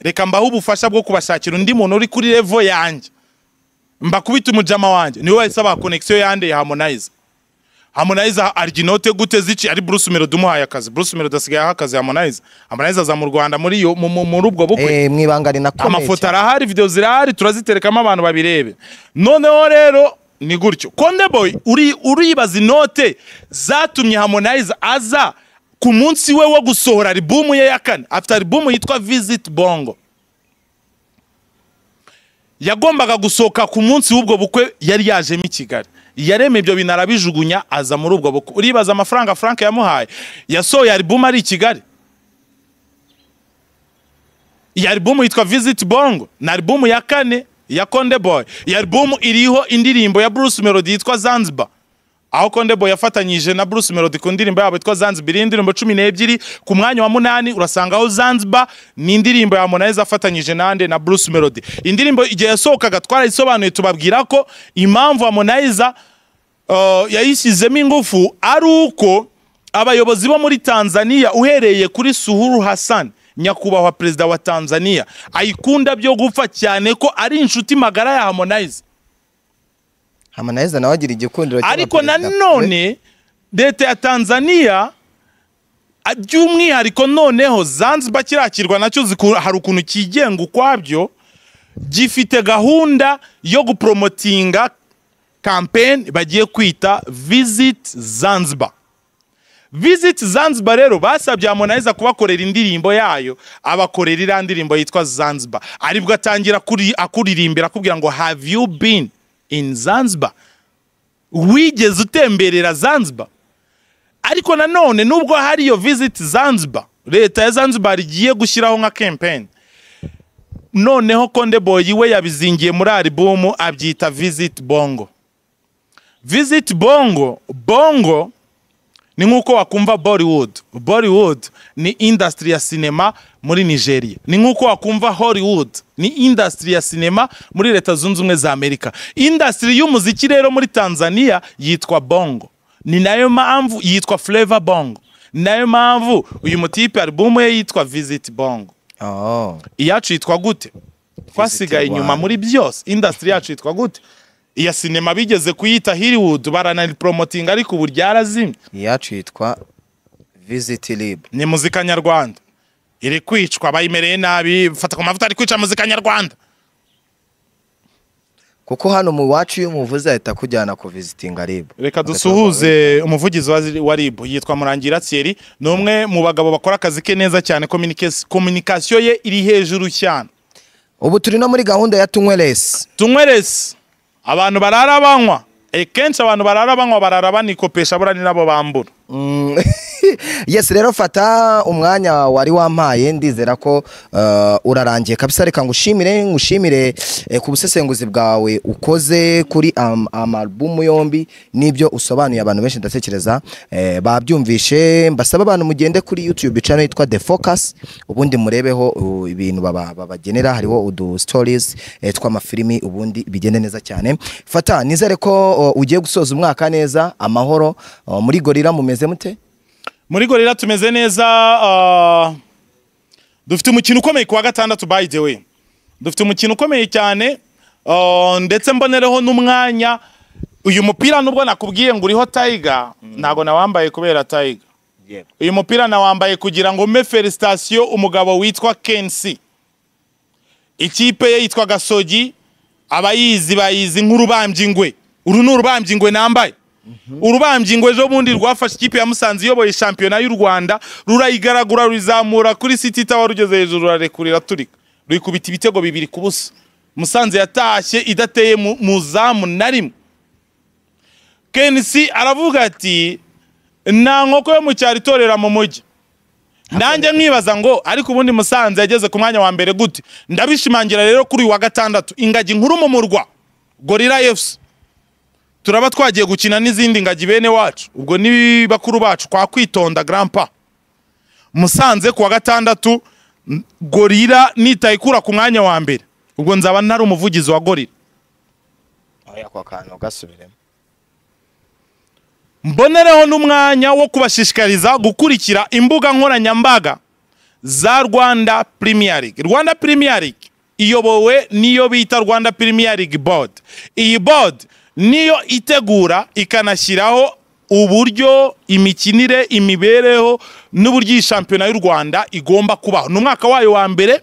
reka mbahe ubufasha bwo kubashakira undi muntu uri kuri levo yanjye mbakubita umujama wanje. Niwe wahise aba connection yande ya harmonize. Harmonize arya inote gute zici ari bruce melody umuhaye akazi. Bruce melody asigaye aha akazi harmonize. Harmonize aza mu rwanda muri yo mu- mu- muri ubwo bukwe. Eh, mu na rinakomeye amafoto arahari video zirahari turaziterekamo abantu babirebe. Noneho rero ni gutyo. Konde boy uri uribaza inote zatumye harmonize aza ku munsi we wo gusohora albumu ye ya kane. Afite albumu yitwa visit bongo yagombaga gusohoka ku munsi w'ubwo bukwe yari yajemo i kigali. Yaremye ibyo bintu arabijugunya aza muri ubwo bukwe. Uribaza amafaranga frank yamuhaye? Yasohoye albumu ari i kigali. Iyi albumu yitwa visit bongo ni albumu ya kane ya konde boy. Iyi albumu iriho indirimbo ya bruce melody yitwa zanzibar. Aho konde boy yafatanyije na bruce melody ku ndirimbo yabo yitwa zanzibar indirimbo cumi n'ebyiri ku mwanya wa munani urasangaho zanzibar ni indirimbo ya harmonize afatanyije nande na bruce melody. Indirimbo igihe yasohokaga twarayisobanuye tubabwira ko impamvu harmonize uh, yayishyizemo ingufu ari uko abayobozi bo muri tanzania uhereye kuri suhuru hassan nyakubahwa perezida wa tanzania ayikunda byo gupfa cyane ko ari inshuti magara ya harmonize. Harmonize nawe agira igikundiro ariko nanone leta ya tanzania by'umwihariko noneho zanzibar kirakirwa na cyo hari ukuntu kigenga ukwabyo gifite gahunda yo gupromotinga campaign bagiye kwita visit zanzibar. Visit zanzibar rero basabye harmonize kubakorera indirimbo yayo abakorera iriya ndirimbo yitwa zanzibar. Aribwo atangira kuri- akuririmbira akubwira ngo have you been? In zanzibar. Wigeze utemberera zanzibar. Ariko nanone nubwo hari iyo visit zanzibar leta ya zanzibar igiye gushyiraho nka campaign. Noneho konde boy we yabizingiye muri alibumu abyita visit bongo. Visit bongo bongo ni nk'uko wakumva bollywood. Bollywood ni industry ya sinema muri nigeria. Ni nk'uko wakumva hollywood ni industry ya sinema muri leta zunze ubumwe za amerika. Industry y'umuziki rero muri tanzania yitwa bongo. Ni nayo mpamvu yitwa flavor bongo. Ni nayo mpamvu uyu mutipe album ye yitwa visit bongo. Oh. iyacu yitwa gute? Twasigaye inyuma muri byose. Industry yacu yitwa gute iya sinema bigeze kuyita hollywood baranaripromotinga ariko ubu ryarazimye. Iyacu yitwa visit lib. Ni muzika nyarwanda. Iri kwicwa bayimereye nabi fata ku mavuta ari kwica muzika nyarwanda. Kuko hano mu wacu iyo umuvuze ahita akujyana ku visitinga lib. Reka dusuhuze umuvugizi wa wa rib yitwa murangira thierry. Ni umwe mu bagabo bakora akazi ke neza cyane kominikasiyo ye iri hejuru cyane. Ubu turi no muri gahunda ya tunyweresi tunyweresi abantu barara banywa. E kenshi abantu barara banywa barara banikopesha buriya ni bambura (laughs) yes rero fata umwanya wari wampaye. Ndizera ko uh, urarangiye kabisa. Reka ngushimire ngushimire eh, ku busesenguzi bwawe ukoze kuri am, amalubumu yombi n'ibyo usobanuye abantu benshi ndatekereza eh, babyumvishe. Mbasaba abantu mugende kuri youtube channel yitwa the focus ubundi murebeho uh, ibintu baba- babagenera. Hariho udu stories eh, tw'amafilimi ubundi bigende neza cyane. Fata nizere ko uh, ugiye gusoza umwaka neza amahoro muri gorira mumeze mute? Muri gorira tumeze neza ah, dufite umukino ukomeye ku wa gatandatu by the way. Dufite umukino ukomeye cyane ah, ndetse mbonereho n'umwanya. Uyu mupira nubwo nakubwiye ngo uriho tayiga ntabwo nawambaye kubera tayiga uyu mupira nawambaye kugira ngo mpe felicitasiyo umugabo witwa kensi. Ikipe ye yitwa gasogi abayizi bayizi nk'urubambyi ingwe uru ni urubambyi nambaye. Urubambyi ngo ejo bundi rwafashe ikipe ya musanze iyoboye shampiyona y'u rwanda rurayigaragura rurizamura kuri city tower rugeze hejuru rurarekurira turika ruyikubita ibitego bibiri ku busa. Musanze yatashye idateye mu mu zamu na rimwe. Kenisi aravuga ati nta nkoko yo mu cyaro itorera mu mujyi. Nanjye nkibaza ngo ariko ubundi musanze yageze ku mwanya wa mbere gute? Ndabishimangira rero kuri uyu wa gatandatu ingagi nkuru mu murwa gorira efusi turaba twagiye gukina n'izindi ngagi bene wacu. Ubwo ni bakuru bacu kwa kwitonda garampa musanze ku wa gatandatu gorira nitayikura ku mwanya wa mbere. Ubwo nzaba ntari umuvugizi wa gorira ako kantu gasubiremo. Mbonereho n'umwanya wo kubashishikariza gukurikira imbuga nkoranyambaga za rwanda premier league. Rwanda premier league iyobowe n'iyo bita rwanda premier league board. Iyi board niyo itegura ikanashyiraho uburyo imikinire imibereho n'uburyo iyi shampiyona y'u rwanda igomba kubaho. Ni umwaka wayo wa mbere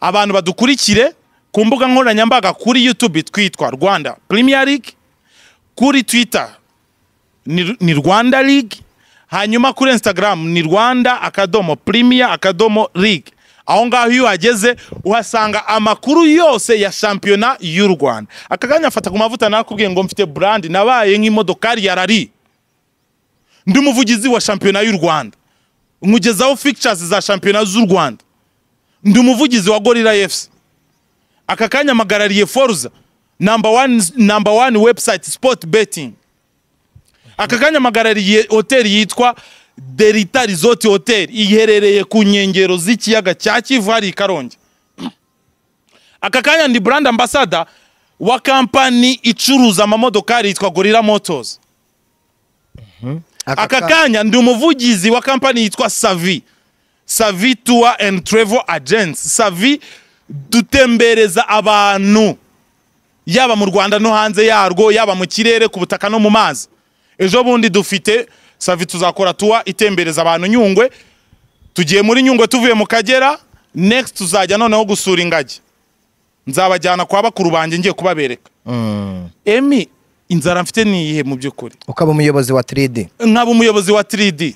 abantu badukurikire ku mbuga nkoranyambaga kuri youtube twitwa rwanda premier league kuri ni, ni rwanda league hanyuma kuri instagram ni rwanda akadomo premier akadomo league. Aho ngaho iyo uhageze uhasanga amakuru yose ya shampiyona y'u rwanda. Aka kanya afata ku mavuta nakubwiye ngo mfite brand nabaye nk'imodokari ya rari. Ndi umuvugizi wa shampiyona y'u rwanda. Nkugezaho fictures za shampiyona z'u rwanda. Ndi umuvugizi wa gorilla fc aka kanya mpagarariye forza number one, number one website sport betting. Aka kanya mpagarariye hoteli yitwa derita resort hotel iherereye ku nkengero z'ikiyaga cya kivu hari i karongi. Aka kanya ndi brand ambassador wa kampani icuruza amamodokari yitwa gorilla motors. Aka kanya ndi umuvugizi wa kampani yitwa savi. Savi tour and travel agents. Savi dutembereza abantu yaba mu rwanda no hanze yarwo yaba mu kirere ku butaka no mu mazi. Ejo bundi dufite savi tuzakora tuwa itembereza abantu nyungwe. Tugiye muri nyungwe tuvuye mu kagera. Next tuzajya noneho gusura ingagi. Nzabajyana kwa bakuru banjye ngiye kubabereka. Emi inzara mfite ni iyihe mu by'ukuri? Ukaba umuyobozi wa 3D nkaba umuyobozi wa 3D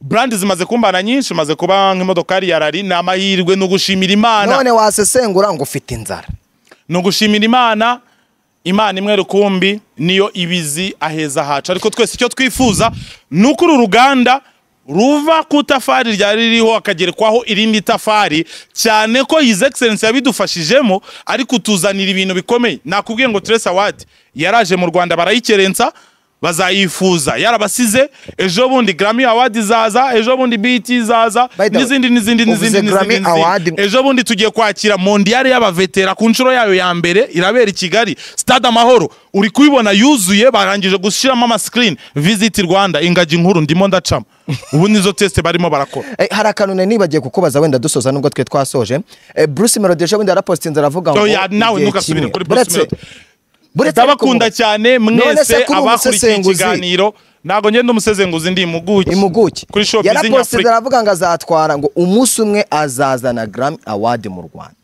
brand zimaze kumbana nyinshi maze kuba nk'imodokari ya rari ni amahirwe ni ugushimira imana. None wasesengura ngo ufite inzara. Ni ugushimira imana imana imwe rukumbi niyo ibizi aheza hacu. Ariko twese icyo twifuza ni uko uru ruganda ruva ku itafari ryari ririho akagerekwaho irindi tafari cyane ko his excellence yabidufashijemo ariko utuzanira ibintu bikomeye. Nakubwiye ngo Trace Award yaraje mu Rwanda barayikerensa bazayifuza. Yarabasize ejo bundi Grammy Award izaza ejo bundi BET izaza n'izindi n'izindi n'izindi n'izindi ejo bundi tugiye kwakira mondiale y'abavetera ku nshuro yayo ya mbere irabera i kigali. Stade amahoro uri kubibona yuzuye barangije gushyiramo amasikirini visit rwanda ingagi nkuru ndimo ndacamo. (laughs) Ubu nizo teste barimo barakora. Eh, hari akantu nari nibagiye kukubaza wenda dusoza nubwo twe twasoje. Eh, Bruce Melody ejo bundi yarapostinze aravuga ngo oya nawe kimwe. kuri Bruce Melody ndabakunda cyane mwese kuri abakurikiye ikiganiro ntabwo ngenda umusesenguzi ndi impuguke. Impuguke. Kuri shop yarapostinze z'inyafurika aravuga ngo azatwara ngo umunsi umwe azazana Grammy Award mu Rwanda.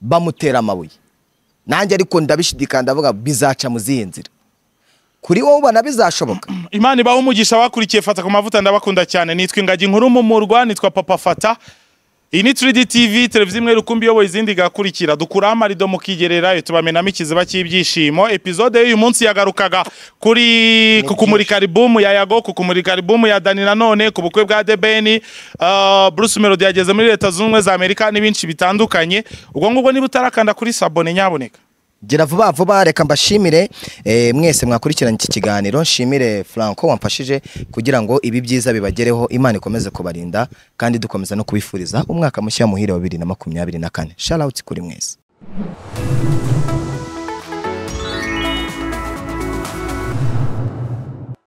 Bamutera amabuye. Nanjye ariko ndabishidikanya ndavuga bizaca mu zihe nzira. Kuri wowe ubona bizashoboka? Imana ibaho umugisha wakurikiye fata ku mavuta ndabakunda cyane. Nitwa ingagi nkuru mu murwa nitwa papa fata. Iyi ni 3D TV televiziyo imwe rukumbi iyoboye izindi igakurikira dukuraho amarido mukigererayo tubamenamo ikiziba cy'ibyishimo episode y'uyu munsi yagarukaga kuri ku kumurika alibumu ya yago ku kumurika alibumu ya dani nanone ku bukwe bwa debeni uh, bruce melody yageze muri leta zunze ubumwe za amerika n'ibinshi bitandukanye. Ubwo ngubwo niba utarakanda kuri sabone nyaboneka. Gira vuba vuba reka mbashimire eh, mwese mwakurikiranye iki kiganiro. Nshimire Franco wamfashije kugira ngo ibi byiza bibagereho Imana ikomeze kubarinda kandi dukomeza no kubifuriza umwaka mushya muhire wa bibiri na makumyabiri na kane. Out kuri mwese.